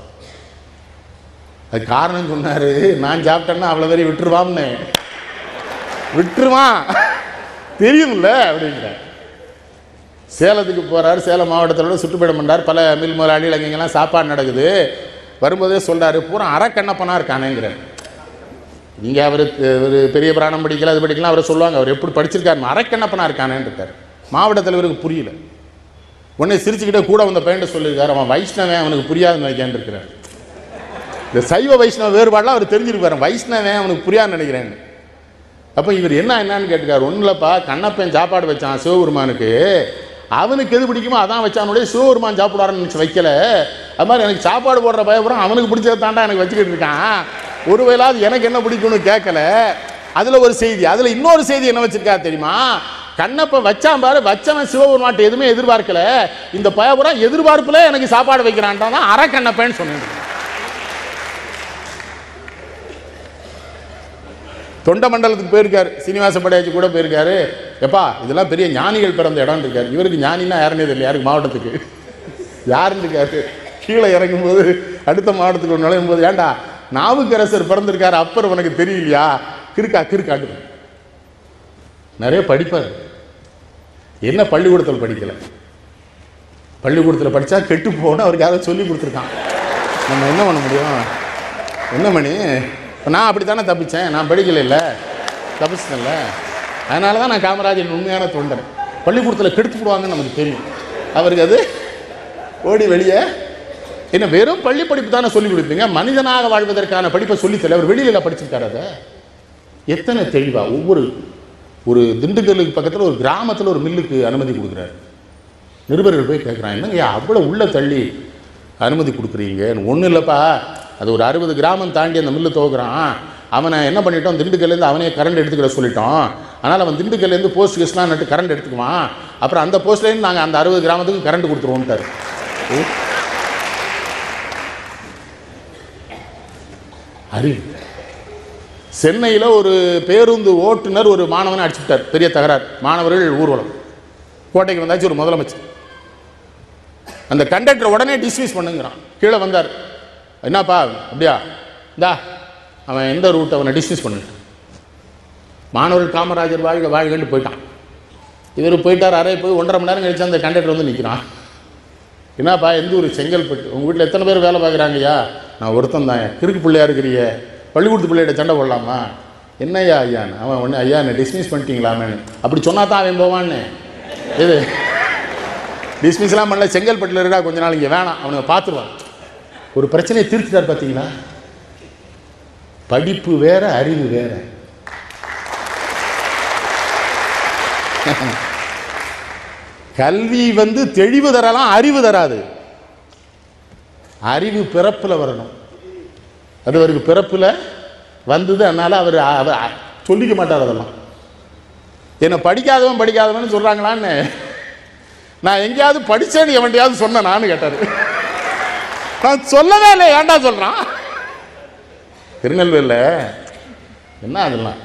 அது காரணம் சொன்னார் நான் சாப்பிட்டேன்னா அவ்வளோ பேரையும் விட்டுருவான்னு. விட்டுருவான். தெரியும்ல அப்படிங்கிற சேலத்துக்கு போகிறார் சேலம் மாவட்டத்தோட சுற்றுப்பயணம் பண்ணார் பல மில் முதலாளிகள் அங்கெல்லாம் சாப்பாடு நடக்குது. வரும்போதே சொல்கிறாரு பூரா அறக்கண்ணப்பனாக இருக்கானேங்கிற நீங்கள் அவர் ஒரு பெரிய பிராணம் படிக்கல அது படிக்கலாம் அவரை சொல்லுவாங்க. அவர் எப்படி படிச்சிருக்காரு? அறக்கண்ணப்பனாக இருக்கானேன்னு இருக்கார். மாவட்ட தலைவருக்கு புரியல. உடனே சிரிச்சுக்கிட்டே கூட வந்த பையன்ட்ட சொல்லியிருக்காரு. அவன் வைஷ்ணவன் அவனுக்கு புரியாதுன்னு நினைக்கான்னு இருக்கிறார். இந்த சைவ வைஷ்ணவ வேறுபாடெலாம் அவர் தெரிஞ்சிருப்பாரு. வைஷ்ணவன் அவனுக்கு புரியாதுன்னு நினைக்கிறேன்னு அப்போ இவர் என்ன என்னன்னு கேட்டுக்கார் ஒன்றும் இல்லைப்பா கண்ணப்பன் சாப்பாடு வச்சான் சிவபெருமானுக்கு. அவனுக்கு எது பிடிக்குமோ அதான் வச்சானுடைய சிவபெருமான் சாப்பிடுவாருன்னு நினச்சி வைக்கல. அது மாதிரி எனக்கு சாப்பாடு போடுற பயபுரம் அவனுக்கு பிடிச்சதாண்டா எனக்கு வச்சுக்கிட்டு இருக்கான். ஒருவேளாவது எனக்கு என்ன பிடிக்கும்னு கேட்கல. அதில் ஒரு செய்தி அதில் இன்னொரு செய்தி என்ன வச்சுருக்கா தெரியுமா? கண்ணப்பன் வச்சான் பாரு வச்சவன் சிவபெருமான்ட்ட எதுவுமே எதிர்பார்க்கல. இந்த பயபுரம் எதிர்பார்ப்பில் எனக்கு சாப்பாடு வைக்கிறான்டான் தான் அரை கண்ணப்பன்னு சொன்னேன். தொண்ட மண்டலத்துக்கு போயிருக்காரு. சீனிவாச படையாச்சி கூட போயிருக்காரு. எப்பா இதெல்லாம் பெரிய ஞானிகள் பிறந்த இடம் இருக்காரு இவருக்கு ஞானின்னா யாருன்னே தெரியல. யாருக்கு? மாவட்டத்துக்கு. யாருன்னு இருக்காரு கீழே இறங்கும்போது அடுத்த மாவட்டத்துக்கு நுழையும் போது ஏன்டா நாவுக்கரசர் பிறந்திருக்காரு. அப்பர் உனக்கு தெரியலையா? கிறுக்கா கிருக்காட்டு நிறைய படிப்பார். என்ன பள்ளிக்கூடத்தில் படிக்கல? பள்ளிக்கூடத்தில் படித்தா கெட்டு போகணும் அவருக்கு யாரோ சொல்லி கொடுத்துருக்கான். நம்ம என்ன பண்ண முடியும்? என்ன மணி? இப்போ நான் அப்படி தானே தப்பித்தேன் நான் இல்லை தப்பிச்சிட்டேன்ல. அதனால தான் நான் காமராஜன் உண்மையான தொண்டர். பள்ளிக்கூடத்தில் கெடுத்து விடுவாங்கன்னு நமக்கு தெரியும். அவருக்கு அது ஓடி வெளியே. என்ன வெறும் பள்ளி படிப்பு தானே சொல்லி கொடுப்பீங்க? மனிதனாக வாழ்வதற்கான படிப்பை சொல்லித்தல அவர் வெளியில் படிச்சிருக்காரு அதை. எத்தனை தெளிவாக ஒவ்வொரு ஒரு திண்டுக்கல்லுக்கு பக்கத்தில் ஒரு கிராமத்தில் ஒரு மில்லுக்கு அனுமதி கொடுக்குறாரு. நிருபர்கள் போய் கேட்குறான் என்னங்க அவ்வளோ உள்ள தள்ளி அனுமதி கொடுக்குறீங்க? ஒன்றும் இல்லைப்பா. அது ஒரு அறுபது கிராமம் தாண்டி அந்த மில்லு துவக்குறான். அவனை என்ன பண்ணிட்டோம் திண்டுக்கல்லேருந்து அவனே கரண்ட் எடுத்துக்கிட சொல்லிட்டோம் அதனால் அவன் திண்டுக்கல்லேருந்து போஸ்ட் கேஸ்லாம் நட்டு கரண்ட் எடுத்துக்குவான். அப்புறம் அந்த போஸ்ட்லேருந்து நாங்கள் அந்த அறுபது கிராமத்துக்கு கரண்ட் கொடுத்துருவோம்ட்டார். ஓ. அறிவு சென்னையில் ஒரு பேருந்து ஓட்டுநர் ஒரு மாணவனை அடிச்சுட்டார். பெரிய தகராறு. மாணவர்கள் ஊர்வலம். கோட்டைக்கு வந்தாச்சு ஒரு முதலமைச்சர். அந்த கண்டக்டர் உடனே டிஸ்மிஸ் பண்ணுங்கிறான். கீழே வந்தார். என்னப்பா அப்படியா? இந்தா அவன் எந்த ரூட் அவனை டிஸ்மிஸ் பண்ணு மாணவர் காமராஜர் வாழ்க வாழ்கன்னு போயிட்டான். இவர் போயிட்டார் அறைய போய் ஒன்றரை மணி நேரம் கழிச்சு அந்த கண்டக்டர் வந்து நிற்கிறான் என்னப்பா எந்த ஊர்? செங்கல்பட்டு. உங்கள் வீட்டில் எத்தனை பேர் வேலை பார்க்குறாங்கய்யா? நான் ஒருத்தன் தான் கிறுக்கு பிள்ளையா இருக்கிறிய. பள்ளிக்கூடத்து பிள்ளைகிட்ட சண்டை போடலாமா? என்னய்யா ஐயான்னு? அவன் ஒன்று ஐயா என்னை டிஸ்மிஸ் பண்ணிட்டீங்களாமேன்னு அப்படி சொன்னா தான் அவன் போவான்னு. எது டிஸ்மிஸ்லாம் பண்ணல. செங்கல்பட்டில் இருக்கா கொஞ்ச நாள் இங்கே வேணாம். அவனுங்க பார்த்துருவான் ஒரு பிரச்சனையை தீர்த்துட்டார் பார்த்தீங்களா படிப்பு வேற அறிவு வேற. கல்வி வந்து தெளிவு தரலாம் அறிவு தராது. அறிவு பிறப்பில் வரணும். அது அவருக்கு பிறப்பில் வந்தது அதனால் அவர் அவர் சொல்லிக்க மாட்டார் அதெல்லாம். என்னை படிக்காதவன் படிக்காதவன் சொல்கிறாங்களான்னு நான் எங்கேயாவது படித்தேன்னு எவன்டையாவது சொன்னேன் நான் கேட்டார். நான் சொல்லவே இல்லை ஏன்டா சொல்கிறான் திருநெல்வேலியில் என்ன அதெல்லாம்?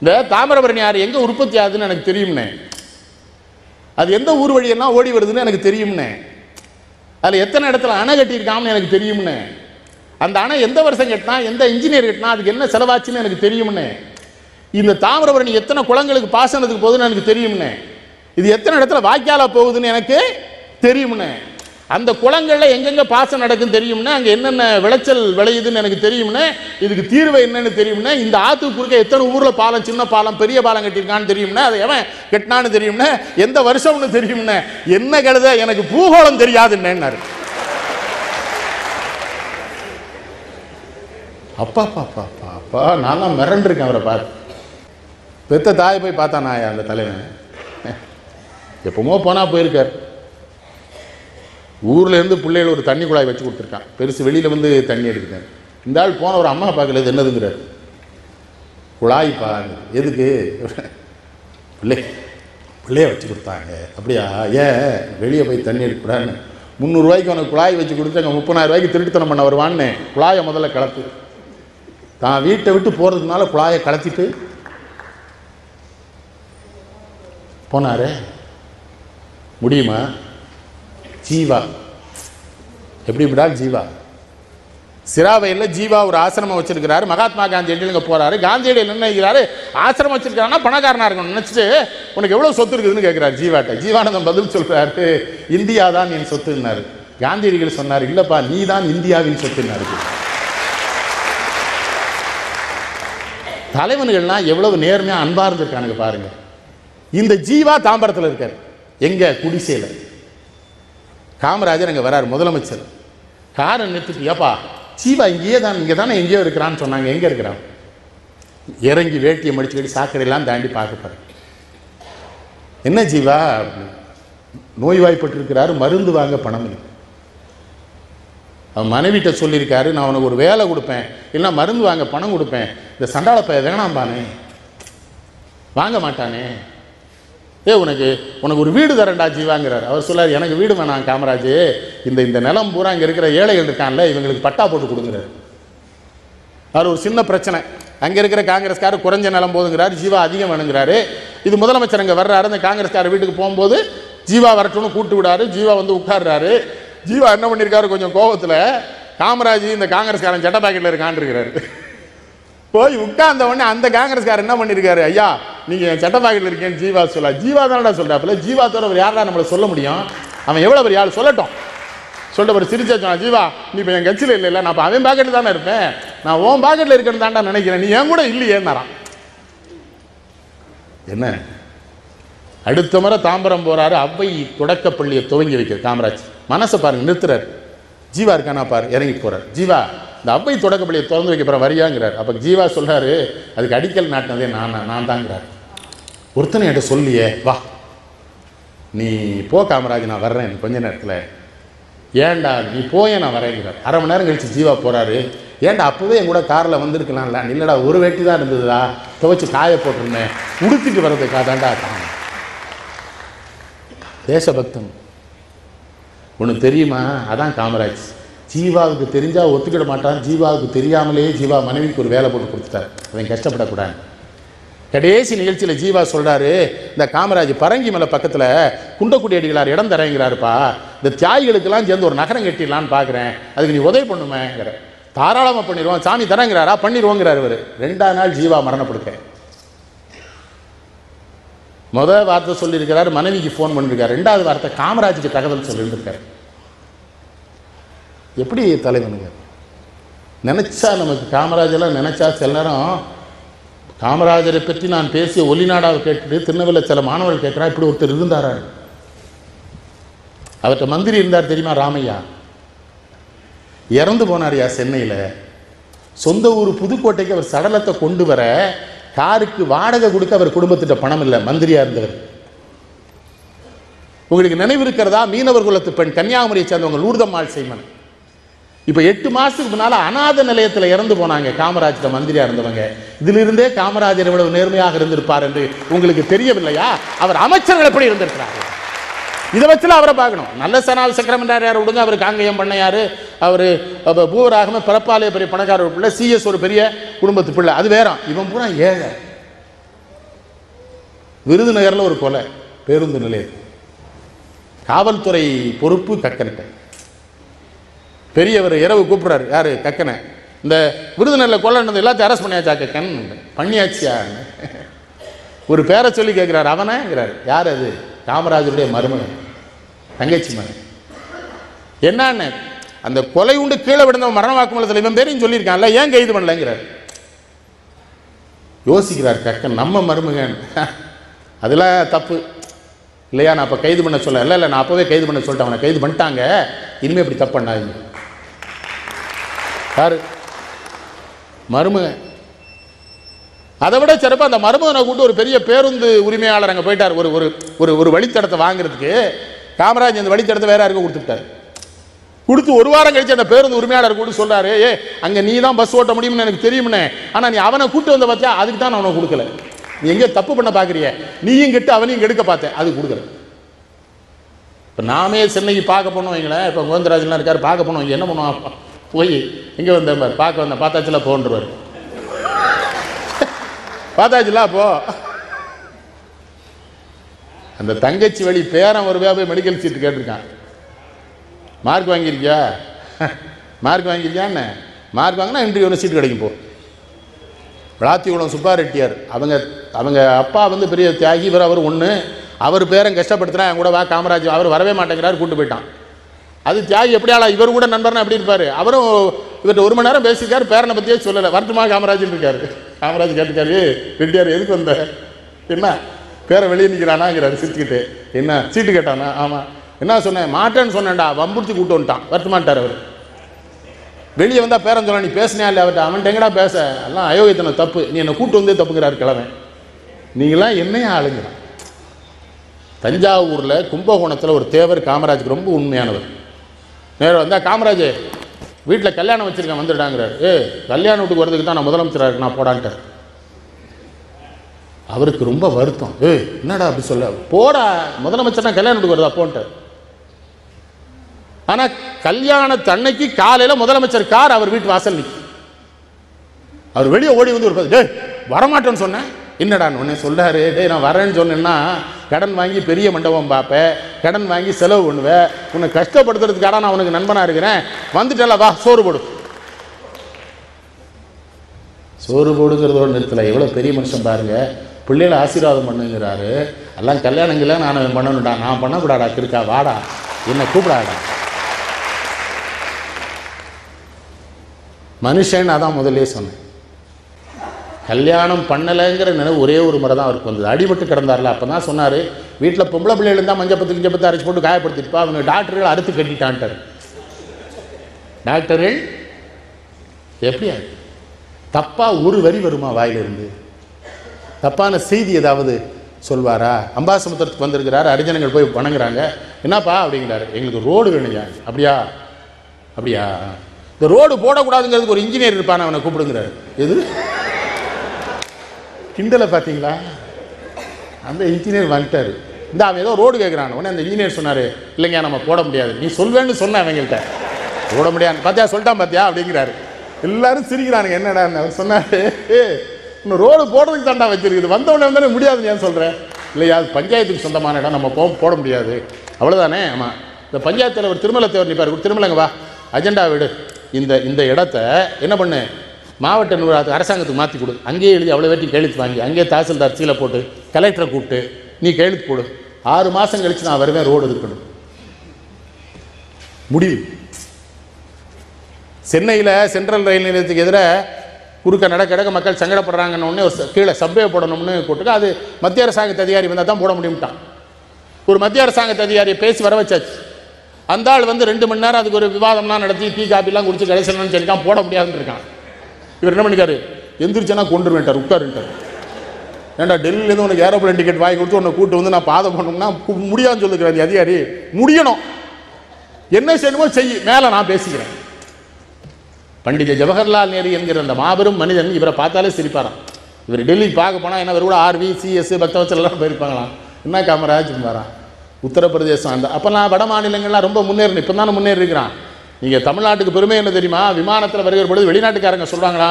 இந்த தாமிரபரணி ஆறு எங்கே உற்பத்தி ஆகுதுன்னு எனக்கு தெரியும்னே. அது எந்த ஊர் வழியெல்லாம் ஓடி வருதுன்னு எனக்கு தெரியும்னே. அதில் எத்தனை இடத்துல அணை கட்டியிருக்காங்கன்னு எனக்கு தெரியும்னே. அந்த அணை எந்த வருஷம் கட்டினா எந்த இன்ஜினியர் கட்டினா அதுக்கு என்ன செலவாச்சுன்னு எனக்கு தெரியும்னே. இந்த தாமிரபரணி எத்தனை குளங்களுக்கு பாசனத்துக்கு போகுதுன்னு எனக்கு தெரியும்னே. இது எத்தனை இடத்துல வாய்க்கால போகுதுன்னு எனக்கு தெரியும்னே. அந்த குளங்களில் எங்கெங்க பாசம் நடக்கும் தெரியும்னு அங்கே என்னென்ன விளைச்சல் விளையுதுன்னு எனக்கு தெரியும்னா இதுக்கு தீர்வு என்னன்னு தெரியும்னா இந்த ஆற்றுக்கு குறுக்க எத்தனை ஊரில் பாலம் சின்ன பாலம் பெரிய பாலம் கட்டியிருக்கான்னு தெரியும்னா அதை எவன் கட்டினான்னு தெரியும்னா எந்த வருஷம்னு தெரியும்னா என்ன கழுத எனக்கு பூகோளம் தெரியாதுன்னு அப்பா அப்பா அப்பா அப்பா நான்லாம் மிரண்டிருக்கேன் அவரை பார்த்து பெத்த தாயை போய் பார்த்தானா அந்த தலைவன். எப்பமோ போனால் போயிருக்கார். ஊர்லேருந்து பிள்ளைகள் ஒரு தண்ணி குழாய் வச்சு கொடுத்துருக்கான் பெருசு வெளியில் வந்து தண்ணி எடுக்குது இந்த ஆள் போன ஒரு அம்மா பார்க்கல இது என்னதுங்கிறார். குழாய்ப்பா எதுக்கு? பிள்ளை பிள்ளைய வச்சு கொடுத்தாங்க. அப்படியா? ஏன்? வெளியே போய் தண்ணி எடுக்கக்கூடாதுன்னு. முந்நூறுரூவாய்க்கு உனக்கு குழாய் வச்சு கொடுத்து அங்கே முப்பதாயிரம் ரூபாய்க்கு திருட்டுத்தனம் பண்ண வருவான்னு. குழாயை முதல்ல கலத்து தான் வீட்டை விட்டு போகிறதுனால குழாயை கலத்திட்டு போனாரே. முடியுமா? ஜீவா. எப்படி இப்படா ஜீவா? சிராவையில் ஜீவா ஒரு ஆசிரமம் வச்சிருக்கிறாரு. மகாத்மா காந்தியடியில் இங்கே போறாரு? காந்தியடியில் என்ன நினைக்கிறாரு? ஆசிரமம் வச்சிருக்காருன்னா பணக்காரனா இருக்கணும் நினச்சிட்டு உனக்கு எவ்வளோ சொத்து இருக்குதுன்னு கேட்குறாரு ஜீவாட்ட. ஜீவானந்தம் பதில் சொல்றாரு இந்தியா தான் என் சொத்துன்னாரு. காந்தியடிகள் சொன்னார் இல்லைப்பா நீ தான் இந்தியாவின் சொத்துன்னாரு. தலைவன்கள்லாம் எவ்வளவு நேர்மையாக அன்பாக இருந்திருக்கானுங்க பாருங்க. இந்த ஜீவா தாம்பரத்தில் இருக்கார். எங்கே? குடிசையில். காமராஜர் அங்கே வர்றார் முதலமைச்சர். காரை நிறுத்திட்டு ஏப்பா ஜீவா இங்கேயே தான் இங்கே தானே எங்கேயோ இருக்கிறான்னு சொன்னாங்க. எங்கே இருக்கிறான்? இறங்கி வேட்டியை மடிச்சுக்கிட்டு சாக்கடையெல்லாம் தாண்டி பார்க்க போகிறேன் என்ன ஜீவா? நோய்வாய்ப்பட்டிருக்கிறாரு மருந்து வாங்க பணம் இல்லை. அவன் மனைவிட்ட சொல்லியிருக்காரு நான் உனக்கு ஒரு வேலை கொடுப்பேன். இல்லைன்னா மருந்து வாங்க பணம் கொடுப்பேன். இந்த சண்டாள வேணாம்பானே. வாங்க மாட்டானே. ஏ உனக்கு உனக்கு ஒரு வீடு தரேன்டா ஜீவாங்கிறார். அவர் சொல்லார் எனக்கு வீடு வேணாம் காமராஜ். இந்த இந்த நிலம் பூரா இங்கே இருக்கிற ஏழைகள் இருக்கான்ல இவங்களுக்கு பட்டா போட்டு கொடுங்குறாரு. அவர் ஒரு சின்ன பிரச்சனை. அங்கே இருக்கிற காங்கிரஸ்காரர் குறைஞ்ச நிலம் போதுங்கிறார் ஜீவா அதிகம் வேணுங்கிறாரு. இது முதலமைச்சர் அங்கே வர்றாரு அந்த காங்கிரஸ்காரர் வீட்டுக்கு போகும்போது ஜீவா வரட்டும்னு கூப்பிட்டு விடாரு. ஜீவா வந்து உட்கார்றாரு. ஜீவா என்ன பண்ணியிருக்காரு கொஞ்சம் கோபத்தில் காமராஜ் இந்த காங்கிரஸ்காரன் சட்ட பாக்கெட்டில் இருக்கான்னு இருக்கிறாரு. போய் உட்கார்ந்த உடனே அந்த காங்கிரஸ்காரர் என்ன பண்ணியிருக்காரு ஐயா நீங்க என் சட்ட பாக்கெட்டில் இருக்கேன்னு ஜீவா சொல்ல ஜீவா தானடா சொல்றாப்புல ஜீவா தவிர அவர் யாரா நம்மளை சொல்ல முடியும்? அவன் எவ்வளவு பெரிய ஆள் சொல்லட்டும். சொல்லிட்டு ஒரு சிரிச்சா சொன்னான் ஜீவா நீ இப்போ என் கட்சியில் இல்லை இல்லை நான் இப்போ அவன் பாக்கெட்டில் தானே இருப்பேன். நான் உன் பாக்கெட்டில் இருக்கேன்னு தான்டா நினைக்கிறேன். நீ என் கூட இல்லையேன்னாரான் என்ன? அடுத்த முறை தாம்பரம் போறாரு. அவ்வை தொடக்கப்பள்ளியை துவங்கி வைக்கிறார் காமராஜ். மனசை பாருங்க நிறுத்துறாரு. ஜீவா இருக்கானா பாரு இறங்கி போறாரு. ஜீவா இந்த அவ்வை தொடக்கப் பள்ளியை திறந்து வைக்க போற வரியாங்கிறார். அப்போ ஜீவா சொல்கிறாரு அதுக்கு அடிக்கல் நாட்டினதே நான் நான் தாங்கிறார். ஒருத்தனை என்கிட்ட சொல்லியே வா நீ போ காமராஜ் நான் வர்றேன் கொஞ்ச நேரத்தில். ஏன்டா நீ போயே நான் வரேங்கிறார். அரை மணி நேரம் கழிச்சு ஜீவா போகிறாரு ஏன்டா அப்போவே என் கூட காரில் வந்திருக்கலாம்ல. இல்லைடா ஒரு வேட்டி தான் இருந்ததுடா. துவைச்சி காய போட்டிருந்தேன். உடுத்திட்டு வர்றதுக்காக தாண்டா தேசபக்தன். ஒன்று தெரியுமா? அதான் காமராஜ். ஜீவாவுக்கு தெரிஞ்சால் ஒத்துக்கிட மாட்டான். ஜீவாவுக்கு தெரியாமலே ஜீவா மனைவிக்கு ஒரு வேலை போட்டு கொடுத்துட்டார். அவன் கஷ்டப்படக்கூடாது. கடைசி நிகழ்ச்சியில் ஜீவா சொல்கிறாரு இந்த காமராஜ் பரங்கி மலை பக்கத்தில் குண்டக்குடி அடிகளார் இடம் தரேங்கிறாருப்பா. இந்த தியாகிகளுக்கெல்லாம் சேர்ந்து ஒரு நகரம் கட்டிடலான்னு பார்க்குறேன் அதுக்கு நீ உதவி பண்ணுமேங்கிற. தாராளமாக பண்ணிடுவோம். சாமி தரேங்கிறாரா? பண்ணிடுவோங்கிறார் இவர். ரெண்டாம் நாள் ஜீவா மரணப்படுக்க. முதல் வார்த்தை சொல்லியிருக்கிறார் மனைவிக்கு ஃபோன் பண்ணியிருக்காரு ரெண்டாவது வார்த்தை காமராஜுக்கு தகவல் சொல்லியிருக்காரு எப்படி தலைவனுங்க நினைச்சா நமக்கு காமராஜெல்லாம் நினைச்சா சில நேரம் காமராஜரை பற்றி நான் பேசிய ஒலிநாடாவை கேட்டுட்டு திருநெல்வேலியில் சில மாணவர்கள் கேட்குறா இப்படி ஒருத்தர் இருந்தாரா? அவர்கிட்ட மந்திரி இருந்தார் தெரியுமா ராமையா? இறந்து போனார்யா சென்னையில்? சொந்த ஊர் புதுக்கோட்டைக்கு அவர் சடலத்தை கொண்டு வர காருக்கு வாடகை கொடுக்க அவர் குடும்பத்திட்ட பணம் இல்லை. மந்திரியா இருந்தவர். உங்களுக்கு நினைவு இருக்கிறதா? மீனவர் குலத்து பெண். கன்னியாகுமரியை சேர்ந்தவங்க லூர்தம்மாள் செய்மன் இப்போ எட்டு மாசத்துக்கு முன்னால அநாத நிலையத்தில் இறந்து போனாங்க. காமராஜர் மந்திரியா இருந்தவங்க. இதிலிருந்தே காமராஜர் இவ்வளவு நேர்மையாக இருந்திருப்பார் என்று உங்களுக்கு தெரியவில்லையா? அவர் அமைச்சர்கள் எப்படி இருந்திருக்கிறார் இதை வச்சுல அவரை பார்க்கணும். நல்ல சனால் சக்கரமன்றார் யார்? விடுங்க அவர் காங்கேயம் பண்ணையார் அவர் பூவராகம பிறப்பாலே பெரிய பணக்காரர் பிள்ளை சிஎஸ் ஒரு பெரிய குடும்பத்து பிள்ளை. அது வேற. இவன் பூரா ஏழை. விருதுநகரில் ஒரு கொலை பேருந்து நிலையம். காவல்துறை பொறுப்பு கக்கன்ட்ட பெரியவர் இரவு கூப்பிட்றாரு. யார்? கக்கனை. இந்த விருதுநகரில் கொலை எல்லாத்தையும் அரெஸ்ட் பண்ணியாச்சா? கக்கன்? பண்ணியாச்சியா? ஒரு பேரை சொல்லி கேட்குறாரு அவனேங்கிறாரு. யார் அது? காமராஜருடைய மருமகன். தங்கச்சி மகன். என்னன்னு? அந்த கொலை உண்டு கீழே விழுந்த மரண வாக்குமூலத்தில் இவன் பேரையும் சொல்லியிருக்கான்ல. ஏன் கைது பண்ணலங்கிறார். யோசிக்கிறார் கக்கன். நம்ம மருமகன். அதெல்லாம் தப்பு. இல்லையா? நான் அப்போ கைது பண்ண சொல்ல இல்லை இல்லை நான் அப்போவே கைது பண்ண சொல்லிட்டேன். அவனை கைது பண்ணிட்டாங்க. இனிமேல் இப்படி தப்பு பண்ணாதீங்க. யாரு? மருமகன் அதை விட சிறப்பாக அந்த மருமகனை கூட்டு ஒரு பெரிய பேருந்து உரிமையாளர் அங்கே போயிட்டார். ஒரு ஒரு ஒரு ஒரு வழித்தடத்தை வாங்குறதுக்கு. காமராஜ் அந்த வழித்தடத்தை வேற யாருக்கும் கொடுத்துட்டார். கொடுத்து ஒரு வாரம் கழிச்சு அந்த பேருந்து உரிமையாளர் கூட சொல்கிறாரு ஏ அங்கே நீ தான் பஸ் ஓட்ட முடியும்னு எனக்கு தெரியும்னே. ஆனால் நீ அவனை கூட்டு வந்த பார்த்தியா அதுக்கு தான் நான் அவனை கொடுக்கல. நீ எங்கேயோ தப்பு பண்ண பார்க்குறிய நீயும் கெட்டு அவனையும் கெடுக்க பார்த்தேன். அது கொடுக்குற இப்போ நாமே சென்னைக்கு பார்க்க போனோம் வைங்களேன். இப்போ கோவிந்தராஜன்லாம் இருக்கார் பார்க்க போனோம். என்ன பண்ணுவோம் போய் எங்கே வந்தேன் பார்க்க வந்தேன் பார்த்தாச்சுல போன்றுவார். பார்த்தாச்சுல அப்போ அந்த தங்கச்சி வழி பேரன் ஒரு போய் மெடிக்கல் சீட்டு கேட்டிருக்கான். மார்க் வாங்கியிருக்கியா? மார்க் வாங்கியிருக்கியான்னு மார்க் வாங்கினா இன்டர்வியூவில் சீட்டு கிடைக்கும் போ. விளாத்திகுளம் சுப்பா ரெட்டியார் அவங்க அவங்க அப்பா வந்து பெரிய தியாகி இவர் அவர் ஒன்று அவர் பேரன் கஷ்டப்படுத்தினா என் கூட வா காமராஜ் அவர் வரவே மாட்டேங்கிறார் கூட்டு போயிட்டான். அது தியாகி எப்படி ஆளா இவர் கூட நண்பர்னா எப்படி இருப்பார்? அவரும் இவர்கிட்ட ஒரு மணி நேரம் பேசியிருக்காரு பேரனை பற்றியே சொல்லலை. வரட்டுமா காமராஜன் இருக்காரு. காமராஜ் கேட்டுக்காரு ரெட்டியார் எதுக்கு வந்த? என்ன? பேரை வெளியே நிற்கிறானாங்கிறாரு சிரிச்சுக்கிட்டு. என்ன? சீட்டு கேட்டானா? ஆமாம் என்ன சொன்னேன்? மாட்டேன்னு சொன்னேன்டா. வம்புடிச்சு கூட்டு வந்துட்டான். வருத்தமாட்டார் அவர். வெளியே வந்தால் பேரன் சொல்ல நீ பேசினியா இல்லை அவர்கிட்ட அவன்கிட்ட எங்கடா பேச? எல்லாம் அயோக்கியத்தனை தப்பு. நீ என்னை கூட்டு வந்தே தப்புக்கிறாரு கிழமை நீங்களாம் என்னையா ஆளுங்கிறான் தஞ்சாவூரில் கும்பகோணத்தில் ஒரு தேவர் காமராஜுக்கு ரொம்ப உண்மையானவர். நேரம் வந்தால் காமராஜ் வீட்டில் கல்யாணம் வச்சுருக்கேன் வந்துட்டாங்கிறார். ஏ கல்யாண வீட்டுக்கு வரதுக்கு தான் நான் முதலமைச்சராக நான் போடான்ட்டு அவருக்கு ரொம்ப வருத்தம். ஏ என்னடா அப்படி சொல்ல போடா முதலமைச்சர்னா கல்யாண வீட்டுக்கு வருதா? போன்ட்டு. ஆனால் கல்யாணத்தன்னைக்கு காலையில் முதலமைச்சர் கார் அவர் வீட்டு வாசல் நிற்கும் அவர் வெளியே ஓடி வந்து ஒரு பத்து, வரமாட்டேன்னு சொன்னேன். இல்லைடான் உன்னை சொல்கிறாரு டே நான் வரேன்னு சொன்னேன்னா கடன் வாங்கி பெரிய மண்டபம் பார்ப்பேன் கடன் வாங்கி செலவு பண்ணுவேன் உன்னை கஷ்டப்படுத்துறதுக்காக நான் உனக்கு நண்பனாக இருக்கிறேன். வந்துட்டல வா சோறு போடு. சோறு போடுங்கிறதோட நிறுத்தலை. எவ்வளோ பெரிய மனுஷன் பாருங்கள் பிள்ளைகளை ஆசீர்வாதம் பண்ணுங்கிறாரு. எல்லாம் கல்யாணங்கள நான் பண்ணணும்டா. நான் பண்ணக்கூடாடா கிருக்கா வாடா. என்னை கூப்பிடாடா மனுஷன் அதான் முதல்ல சொன்னேன். கல்யாணம் பண்ணலைங்கிற நினைவு ஒரே ஒரு முறை தான் அவருக்கு வந்தது. அடிபட்டு கிடந்தார்ல அப்போ தான் சொன்னார் வீட்டில் பொம்பளை பிள்ளைகள் இருந்தால் மஞ்சப்பத்து கிஞ்சப்பத்து அரைச்சி போட்டு காயப்படுத்திட்டுப்பா அவங்க டாக்டர்கள் அறுத்து கட்டிட்டான்ட்டார். டாக்டர்கள் எப்படியா தப்பாக ஒரு வரி வருமா வாயிலிருந்து? தப்பான செய்தி ஏதாவது சொல்வாரா? அம்பாசமுத்திரத்துக்கு வந்திருக்கிறார் அரிஜனங்கள் போய் வணங்குறாங்க. என்னப்பா? அப்படிங்கிறாரு. எங்களுக்கு ரோடு வேணுங்க. அப்படியா? அப்படியா? இந்த ரோடு போடக்கூடாதுங்கிறதுக்கு ஒரு இன்ஜினியர் இருப்பான் அவனை கூப்பிடுங்கிறாரு. எது? கிண்டலை பார்த்தீங்களா? அந்த இன்ஜினியர் வந்துட்டார். இந்த அவன் ஏதோ ரோடு கேட்குறான் உடனே அந்த இன்ஜினியர் சொன்னார் இல்லைங்க நம்ம போட முடியாது. நீ சொல்வேன்னு சொன்ன அவங்கள்ட்ட போட முடியாது பார்த்தியா சொல்லிட்டான் பார்த்தியா அப்படிங்கிறாரு. எல்லாரும் சிரிக்கிறானுங்க. என்னடா அவர் சொன்னார்? இன்னும் ரோடு போடுறதுக்கு தாண்டா வச்சிருக்குது. வந்தவொடனே வந்தானே முடியாதுன்னு ஏன் சொல்கிறேன் இல்லையா அது பஞ்சாயத்துக்கு சொந்தமான இடம். நம்ம போ போட முடியாது. அவ்வளோதானே ஆமாம் இந்த பஞ்சாயத்து தலைவர் திருமலை தேவர் நிற்பார் திருமலைங்க வா. அஜெண்டா விடு. இந்த இந்த இடத்த என்ன பண்ணு? மாவட்ட நிர்வாகத்துக்கு அரசாங்கத்துக்கு மாற்றி கொடு. அங்கேயே எழுதி அவ்வளோ வேட்டி கையெழுத்து வாங்கி அங்கேயே தாசில்தார் சீலை போட்டு கலெக்டரை கூப்பிட்டு நீ கையெழுத்து போடு ஆறு மாதம் கழித்து நான் வருவேன் ரோடு இருக்கணும் முடிவு. சென்னையில் சென்ட்ரல் ரயில் நிலையத்துக்கு எதிராக குறுக்க நடக்க நடக்க மக்கள் சங்கடப்படுறாங்கன்னு ஒன்று கீழே சப்வே போடணும்னு போட்டுக்க அது மத்திய அரசாங்கத்து அதிகாரி வந்தால் தான் போட முடியும்ட்டான். ஒரு மத்திய அரசாங்கத்து அதிகாரியை பேசி வர வச்சாச்சு. அந்த ஆள் வந்து ரெண்டு மணி நேரம் அதுக்கு ஒரு விவாதம்லாம் நடத்தி டீ காப்பிலாம் குடிச்சு கடைசியில் சொல்லியிருக்கான் போட முடியாதுன்னு இருக்கான். இவர் என்ன பண்ணிக்காரு எந்திரிச்சனா கொண்டுருவேன்ட்டார் உட்காருன்ட்டார். ஏன்டா டெல்லியிலேருந்து உனக்கு ஏரோப்ளேன் டிக்கெட் வாங்கி கொடுத்து உன்னை கூட்டு வந்து நான் பாதை பண்ணணும்னா முடியாதுன்னு சொல்லுகிறார் அதிகாரி. முடியணும். என்ன செய்யணுமோ செய். மேலே நான் பேசிக்கிறேன். பண்டித ஜவஹர்லால் நேரு என்கிற அந்த மாபெரும் மனிதன் இவரை பார்த்தாலே சிரிப்பாராம். இவர் டெல்லி பார்க்க போனால் என்ன இவர் கூட ஆர்வி சிஎஸ் பக்தவச்சலாம் போயிருப்பாங்களாம். என்ன காமராஜ் வரான் உத்தரப்பிரதேசம் அந்த அப்போல்லாம் வட மாநிலங்கள்லாம் ரொம்ப முன்னேறணும். இப்போ தானே முன்னேறி இருக்கிறான் நீங்கள் தமிழ்நாட்டுக்கு பெருமை என்ன தெரியுமா? விமானத்தில் வருகிற பொழுது வெளிநாட்டுக்காரங்க சொல்கிறாங்களா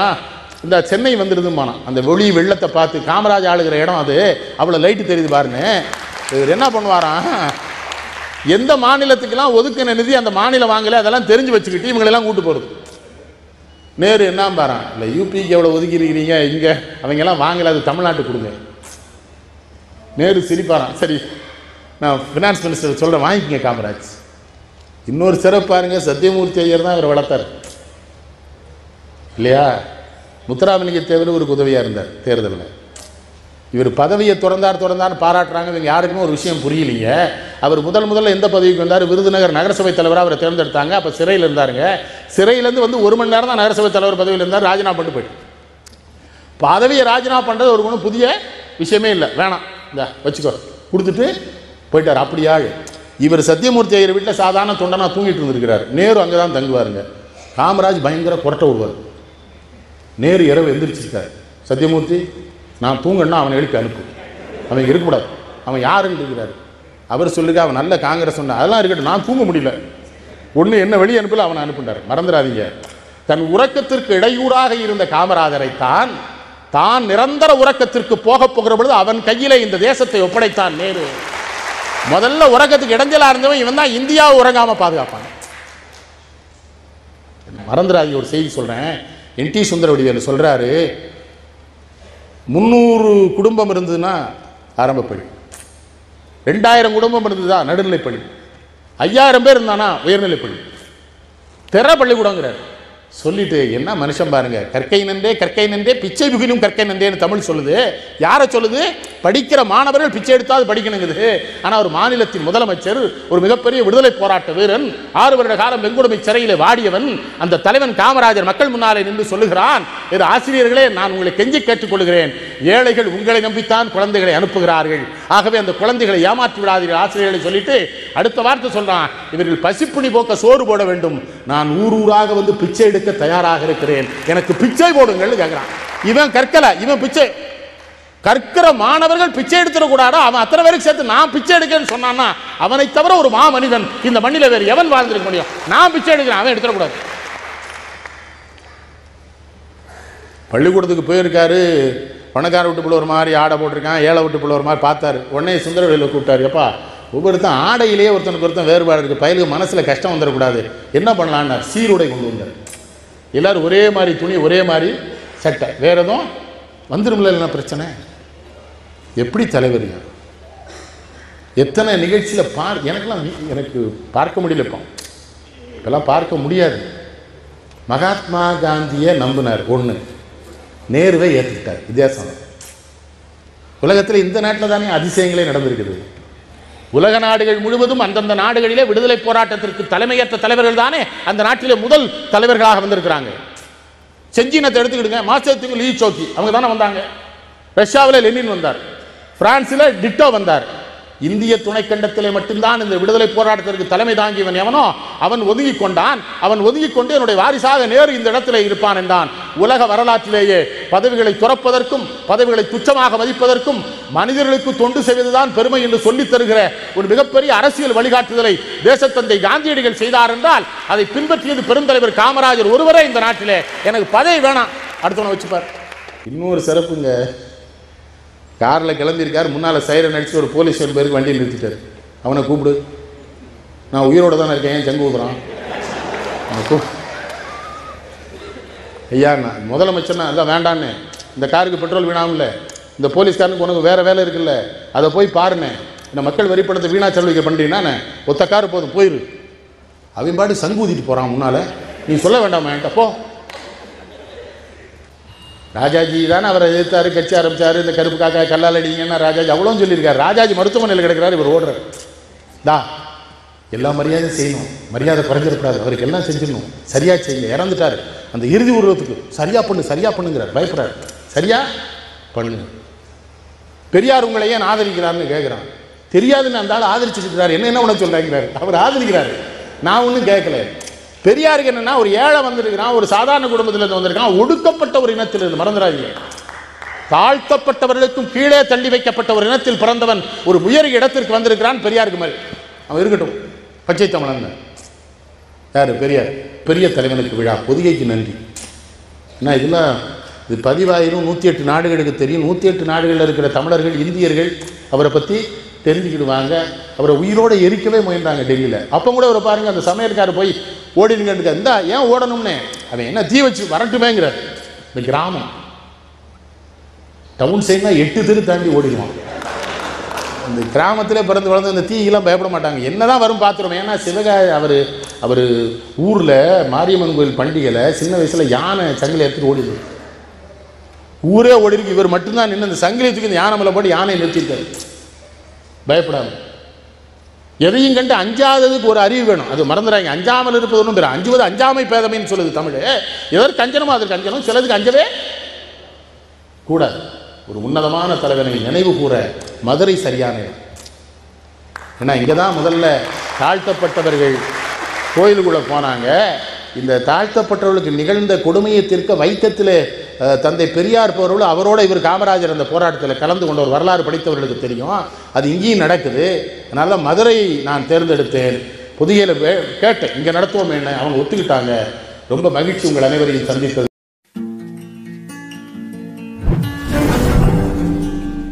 இந்த சென்னை வந்துடுதுமானா அந்த ஒளி வெள்ளத்தை பார்த்து காமராஜ் ஆளுகிற இடம் அது. அவ்வளோ லைட்டு தெரியுது பாருன்னு இவர் என்ன பண்ணுவாராம் எந்த மாநிலத்துக்கெல்லாம் ஒதுக்கின நிதி அந்த மாநிலம் வாங்கலை அதெல்லாம் தெரிஞ்சு வச்சுக்கிட்டு இவங்களெல்லாம் கூட்டு போகிறது நேரு என்ன பாறான் இல்லை யூபிக்கு எவ்வளோ ஒதுக்கிருக்கிறீங்க இங்கே அவங்கெல்லாம் வாங்கலை அது தமிழ்நாட்டுக்கு கொடுங்க. நேரு சிரிப்பாரான் சரி நான் ஃபினான்ஸ் மினிஸ்டர் சொல்கிறேன் வாங்கிக்கங்க காமராஜ். இன்னொரு சிறப்பாருங்க சத்தியமூர்த்தி ஐயர் தான் அவர் வளர்த்தார். இல்லையா? முத்துராமலிங்க தேவர் ஒரு உதவியாக இருந்தார் தேர்தலில். இவர் பதவியை திறந்தார் திறந்தார் பாராட்டுறாங்க இவங்க யாருக்குமே ஒரு விஷயம் புரியலைங்க. அவர் முதல் முதல்ல எந்த பதவிக்கு வந்தார்? விருதுநகர் நகரசபை தலைவராக அவரை தேர்ந்தெடுத்தாங்க அப்போ சிறையில் இருந்தாருங்க. சிறையிலேருந்து வந்து ஒரு மணி நேரம் தான் நகரசபை தலைவர் பதவியில் இருந்தார் ராஜினாமா பண்ணிட்டு போயிட்டு பதவியை ராஜினாமா பண்ணுறது ஒரு ஒன்றும் புதிய விஷயமே இல்லை வேணாம் இந்த வச்சுக்கோ. கொடுத்துட்டு போயிட்டார் அப்படியாள் இவர் சத்தியமூர்த்தி ஐயர் வீட்டில் சாதாரண தொண்டனாக தூங்கிட்டு இருந்திருக்கிறார். நேரு அங்கே தான் தங்குவாருங்க. காமராஜ் பயங்கர கொரட்டை விடுவார் நேரு இரவு எந்திரிச்சிருக்காரு. சத்தியமூர்த்தி நான் தூங்கன்னா அவனை எழுப்பி அனுப்பு. அவன் இருக்கக்கூடாது. அவன் யாருன்னு இருக்கிறாரு அவர் சொல்லுங்க அவன் நல்ல காங்கிரஸ் சொன்ன அதெல்லாம் இருக்கட்டும் நான் தூங்க முடியல. ஒன்று என்ன வெளியே அனுப்பல அவனை அனுப்புண்டார். மறந்துடாதீங்க. தன் உறக்கத்திற்கு இடையூறாக இருந்த காமராஜரை தான் தான் நிரந்தர உறக்கத்திற்கு போகப் போகிற பொழுது அவன் கையிலே இந்த தேசத்தை ஒப்படைத்தான் நேரு. முதல்ல உறக்கத்துக்கு இடைஞ்சலாக இருந்தவன் இவன் தான் இந்தியாவை உறங்காம பாதுகாப்பான். மறந்துடாதீங்க ஒரு செய்தி சொல்கிறேன் என் டி சுந்தரவடிவேலு சொல்கிறாரு முந்நூறு குடும்பம் இருந்ததுன்னா ஆரம்பப்படி ரெண்டாயிரம் குடும்பம் இருந்ததா நடுநிலைப்பள்ளி. ஐயாயிரம் பேர் இருந்தானா உயர்நிலைப்பள்ளி. தெர பள்ளிக்கூடங்கிறார் சொல்லிட்டு என்ன மனுஷன் பாருங்க கற்கை நன்றே கற்கை நன்றே பிச்சை புகினும் கற்கை நன்றேன்னு தமிழ் சொல்லுது. யாரை சொல்லுது? படிக்கிற மாணவர்கள் பிச்சை எடுத்தாவது படிக்கணுங்குது. ஆனால் ஒரு மாநிலத்தின் முதலமைச்சர் ஒரு மிகப்பெரிய விடுதலை போராட்ட வீரன் ஆறு வருட காலம் வெங்குடுமை சிறையில் வாடியவன் அந்த தலைவன் காமராஜர் மக்கள் முன்னாலே நின்று சொல்லுகிறான் இது ஆசிரியர்களே நான் உங்களை கெஞ்சி கேட்டுக்கொள்கிறேன். ஏழைகள் உங்களை நம்பித்தான் குழந்தைகளை அனுப்புகிறார்கள். ஆகவே அந்த குழந்தைகளை ஏமாற்றி விடாதீர்கள் ஆசிரியர்களை சொல்லிட்டு அடுத்த வார்த்தை சொல்றான். இவர்கள் பசிப்புணி போக்க சோறு போட வேண்டும். நான் ஊர் ஊராக வந்து பிச்சை எடுக்க தயாராக இருக்கிறேன். எனக்கு பிச்சை போடுங்கள் கேட்குறான் இவன் கற்கல இவன் பிச்சை. கற்கிற மாணவர்கள் பிச்சை எடுத்துடக்கூடாது அவன் அத்தனை பேருக்கு சேர்த்து நான் பிச்சை எடுக்கிறேன்னு சொன்னான்னா அவனை தவிர ஒரு மா மனிதன் இந்த மண்ணில வேறு எவன் வாழ்ந்திருக்க முடியும்? நான் பிச்சை எடுக்கிறேன் அவன் எடுத்துடக்கூடாது பள்ளிக்கூடத்துக்கு போயிருக்காரு. பணக்கார விட்டு பிள்ளை ஒரு மாதிரி ஆடை போட்டிருக்கான் ஏழை விட்டு பிள்ளை ஒரு மாதிரி பார்த்தாரு. உடனே சுந்தரவெளியில் கூப்பிட்டாரு எப்பா ஒவ்வொருத்தன் ஆடையிலேயே ஒருத்தனுக்கு ஒருத்தன் வேறுபாடு இருக்குது பயலுக்கு மனசில் கஷ்டம் வந்துடக்கூடாது என்ன பண்ணலான்னு சீருடை கொண்டு வந்தார். எல்லோரும் ஒரே மாதிரி துணி ஒரே மாதிரி சட்டை. வேறு எதுவும்? வந்துருமில்ல என்ன பிரச்சனை? எப்படி தலைவரியா எத்தனை நிகழ்ச்சியில் பார் எனக்கெல்லாம் எனக்கு பார்க்க முடியல இப்போ. இப்பெல்லாம் பார்க்க முடியாது. மகாத்மா காந்தியை நம்பினார் ஒன்று நேருவை ஏற்றுக்கிட்டார் வித்தியாசம் உலகத்தில் இந்த நாட்டில் தானே அதிசயங்களே நடந்திருக்குது. உலக நாடுகள் முழுவதும் அந்தந்த நாடுகளிலே விடுதலை போராட்டத்திற்கு தலைமையேற்ற தலைவர்கள் தானே அந்த நாட்டிலே முதல் தலைவர்களாக வந்திருக்கிறாங்க. செஞ்சினத்தை எடுத்துக்கிடுங்க. மாசத்துக்கு லீ சோக்கி. அவங்க தானே வந்தாங்க. ரஷ்யாவில் லெனின் வந்தார். பிரான்சில் டிட்டோ வந்தார். இந்திய துணைக்கண்டத்திலே மட்டும்தான் இந்த விடுதலை போராட்டத்திற்கு தலைமை தாங்கியவன் எவனோ அவன் ஒதுங்கி கொண்டான் அவன் ஒதுங்கி கொண்டு என்னுடைய வாரிசாக நேரு இந்த இடத்திலே இருப்பான் என்றான். உலக வரலாற்றிலேயே பதவிகளை துறப்பதற்கும் பதவிகளை துச்சமாக மதிப்பதற்கும் மனிதர்களுக்கு தொண்டு செய்வதுதான் பெருமை என்று சொல்லித் தருகிற ஒரு மிகப்பெரிய அரசியல் வழிகாட்டுதலை தேசத்தந்தை காந்தியடிகள் செய்தார் என்றால் அதை பின்பற்றியது பெருந்தலைவர் காமராஜர் ஒருவரே இந்த நாட்டிலே. எனக்கு பதவி வேணாம். அடுத்தவனை வச்சுப்பார். இன்னொரு சிறப்புங்க. காரில் கிளம்பியிருக்கார் முன்னால் சைரன் அடித்து ஒரு போலீஸ் பேருக்கு வண்டியை நிறுத்திட்டார். அவனை கூப்பிடு. நான் உயிரோடு தானே இருக்கேன் ஏன் சங்கு ஊதுறான்? கூ ஐயா நான் முதலமைச்சர்னா அதான் வேண்டான்னு. இந்த காருக்கு பெட்ரோல் வீணாமல இந்த போலீஸ்காரனுக்கு உனக்கு வேறு வேலை இருக்குல்ல. அதை போய் பாருண்ணே. இந்த மக்கள் வரி பணத்தை வீணா செலவிக்க பண்ணுறீங்கன்னா ஒத்த கார் போதும் போயிரு. அவன் பாட்டு சங்கு ஊதிட்டு போகிறான் முன்னால். நீ சொல்ல வேண்டாமா என்கிட்ட? போ. ராஜாஜி தானே அவரை எதிர்த்தாரு கட்சி ஆரம்பிச்சாரு இந்த கருப்பு காக்கா கல்லால் அடிங்கன்னா ராஜாஜி அவ்வளோ சொல்லியிருக்காரு. ராஜாஜி மருத்துவமனையில் கிடக்கிறார் இவர் ஓடுறார். தா எல்லா மரியாதையும் செய்யணும். மரியாதை குறைஞ்சிடக்கூடாது. அவருக்கு எல்லாம் செஞ்சிடணும். சரியாக செய்யுங்க. இறந்துட்டாரு. அந்த இறுதி உருவத்துக்கு சரியாக பண்ணு சரியாக பண்ணுங்கிறார். பயப்படுறாரு. சரியா பண்ணு. பெரியார் உங்களை ஏன் ஆதரிக்கிறார்னு கேட்குறான் தெரியாதுன்னு அந்த ஆள் ஆதரிச்சுட்டு என்ன என்ன உனக்கு சொல்றாங்கிறாரு அவர் ஆதரிக்கிறாரு. நான் ஒன்றும் கேட்கல பெரியாருக்கு என்னன்னா ஒரு ஏழை வந்திருக்கிறான் ஒரு சாதாரண குடும்பத்திலிருந்து வந்திருக்கான் ஒடுக்கப்பட்ட ஒரு இனத்திலிருந்து மறந்துடாதீங்க. தாழ்த்தப்பட்டவர்களுக்கும் கீழே தள்ளி வைக்கப்பட்ட ஒரு இனத்தில் பிறந்தவன் ஒரு உயர் இடத்திற்கு வந்திருக்கிறான் பெரியாருக்கு மாதிரி அவன் இருக்கட்டும். பச்சை தமிழன். யார்? பெரியார். பெரிய தலைவனுக்கு விழா. பொதிகைக்கு நன்றி. என்ன இதெல்லாம் இது பதிவாயிரும் நூற்றி எட்டு நாடுகளுக்கு தெரியும். நூற்றி எட்டு நாடுகளில் இருக்கிற தமிழர்கள் இந்தியர்கள் அவரை பற்றி தெரிஞ்சுக்கிடுவாங்க. அவரை உயிரோடு எரிக்கவே முயன்றாங்க டெல்லியில். அப்போ கூட அவரை பாருங்கள் அந்த சமையல்காரர் போய் ஓடினுங்க இந்தா ஏன் ஓடணும்னே? அவன் என்ன தீ வச்சு வரட்டுமேங்கிறார். இந்த கிராமம். டவுன் சைட்னா எட்டு தெரு தாண்டி ஓடிடுவான். இந்த கிராமத்தில் பிறந்து வளர்ந்து அந்த தீயெல்லாம் பயப்பட மாட்டாங்க. என்னதான் வரும் பார்த்துருவோம் ஏன்னா சிவகா அவர் அவர் ஊரில் மாரியம்மன் கோயில் பண்டிகையில் சின்ன வயசில் யானை சங்கிலி எடுத்துகிட்டு ஓடிடுவோம் ஊரே ஓடி இருக்கு இவர் மட்டும்தான் நின்று இந்த சங்கிலியை தூக்கி இந்த யானை மேலே போட்டு யானையை நிறுத்திட்டார் பயப்படாமல் எதையும் கண்டு அஞ்சாததுக்கு ஒரு அறிவு வேணும். அது மறந்துடாங்க அஞ்சாமல் இருப்பது ஒன்றும் பேர் அஞ்சுவது அஞ்சாமை பேதமைன்னு சொல்லுது தமிழ். எதற்கு அஞ்சனமோ அதற்கு அஞ்சனம் சிலதுக்கு அஞ்சவே கூடாது. ஒரு உன்னதமான தலைவனை நினைவு கூற மதுரை சரியான இடம். ஏன்னா இங்கே தான் முதல்ல தாழ்த்தப்பட்டவர்கள் கோயிலுக்குள்ளே போனாங்க. இந்த தாழ்த்தப்பட்டவர்களுக்கு நிகழ்ந்த கொடுமையை தீர்க்க வைக்கத்தில் தந்தை பெரியார் போகிறவர்கள் அவரோட இவர் காமராஜர் அந்த போராட்டத்தில் கலந்து கொண்ட ஒரு வரலாறு படித்தவர்களுக்கு தெரியும். அது இங்கேயும் நடக்குது. அதனால் மதுரை நான் தேர்ந்தெடுத்தேன். புதிய கேட்டேன். இங்கே நடத்துவோம் என்ன? அவங்க ஒத்துக்கிட்டாங்க. ரொம்ப மகிழ்ச்சி உங்கள் அனைவரையும் சந்தித்தது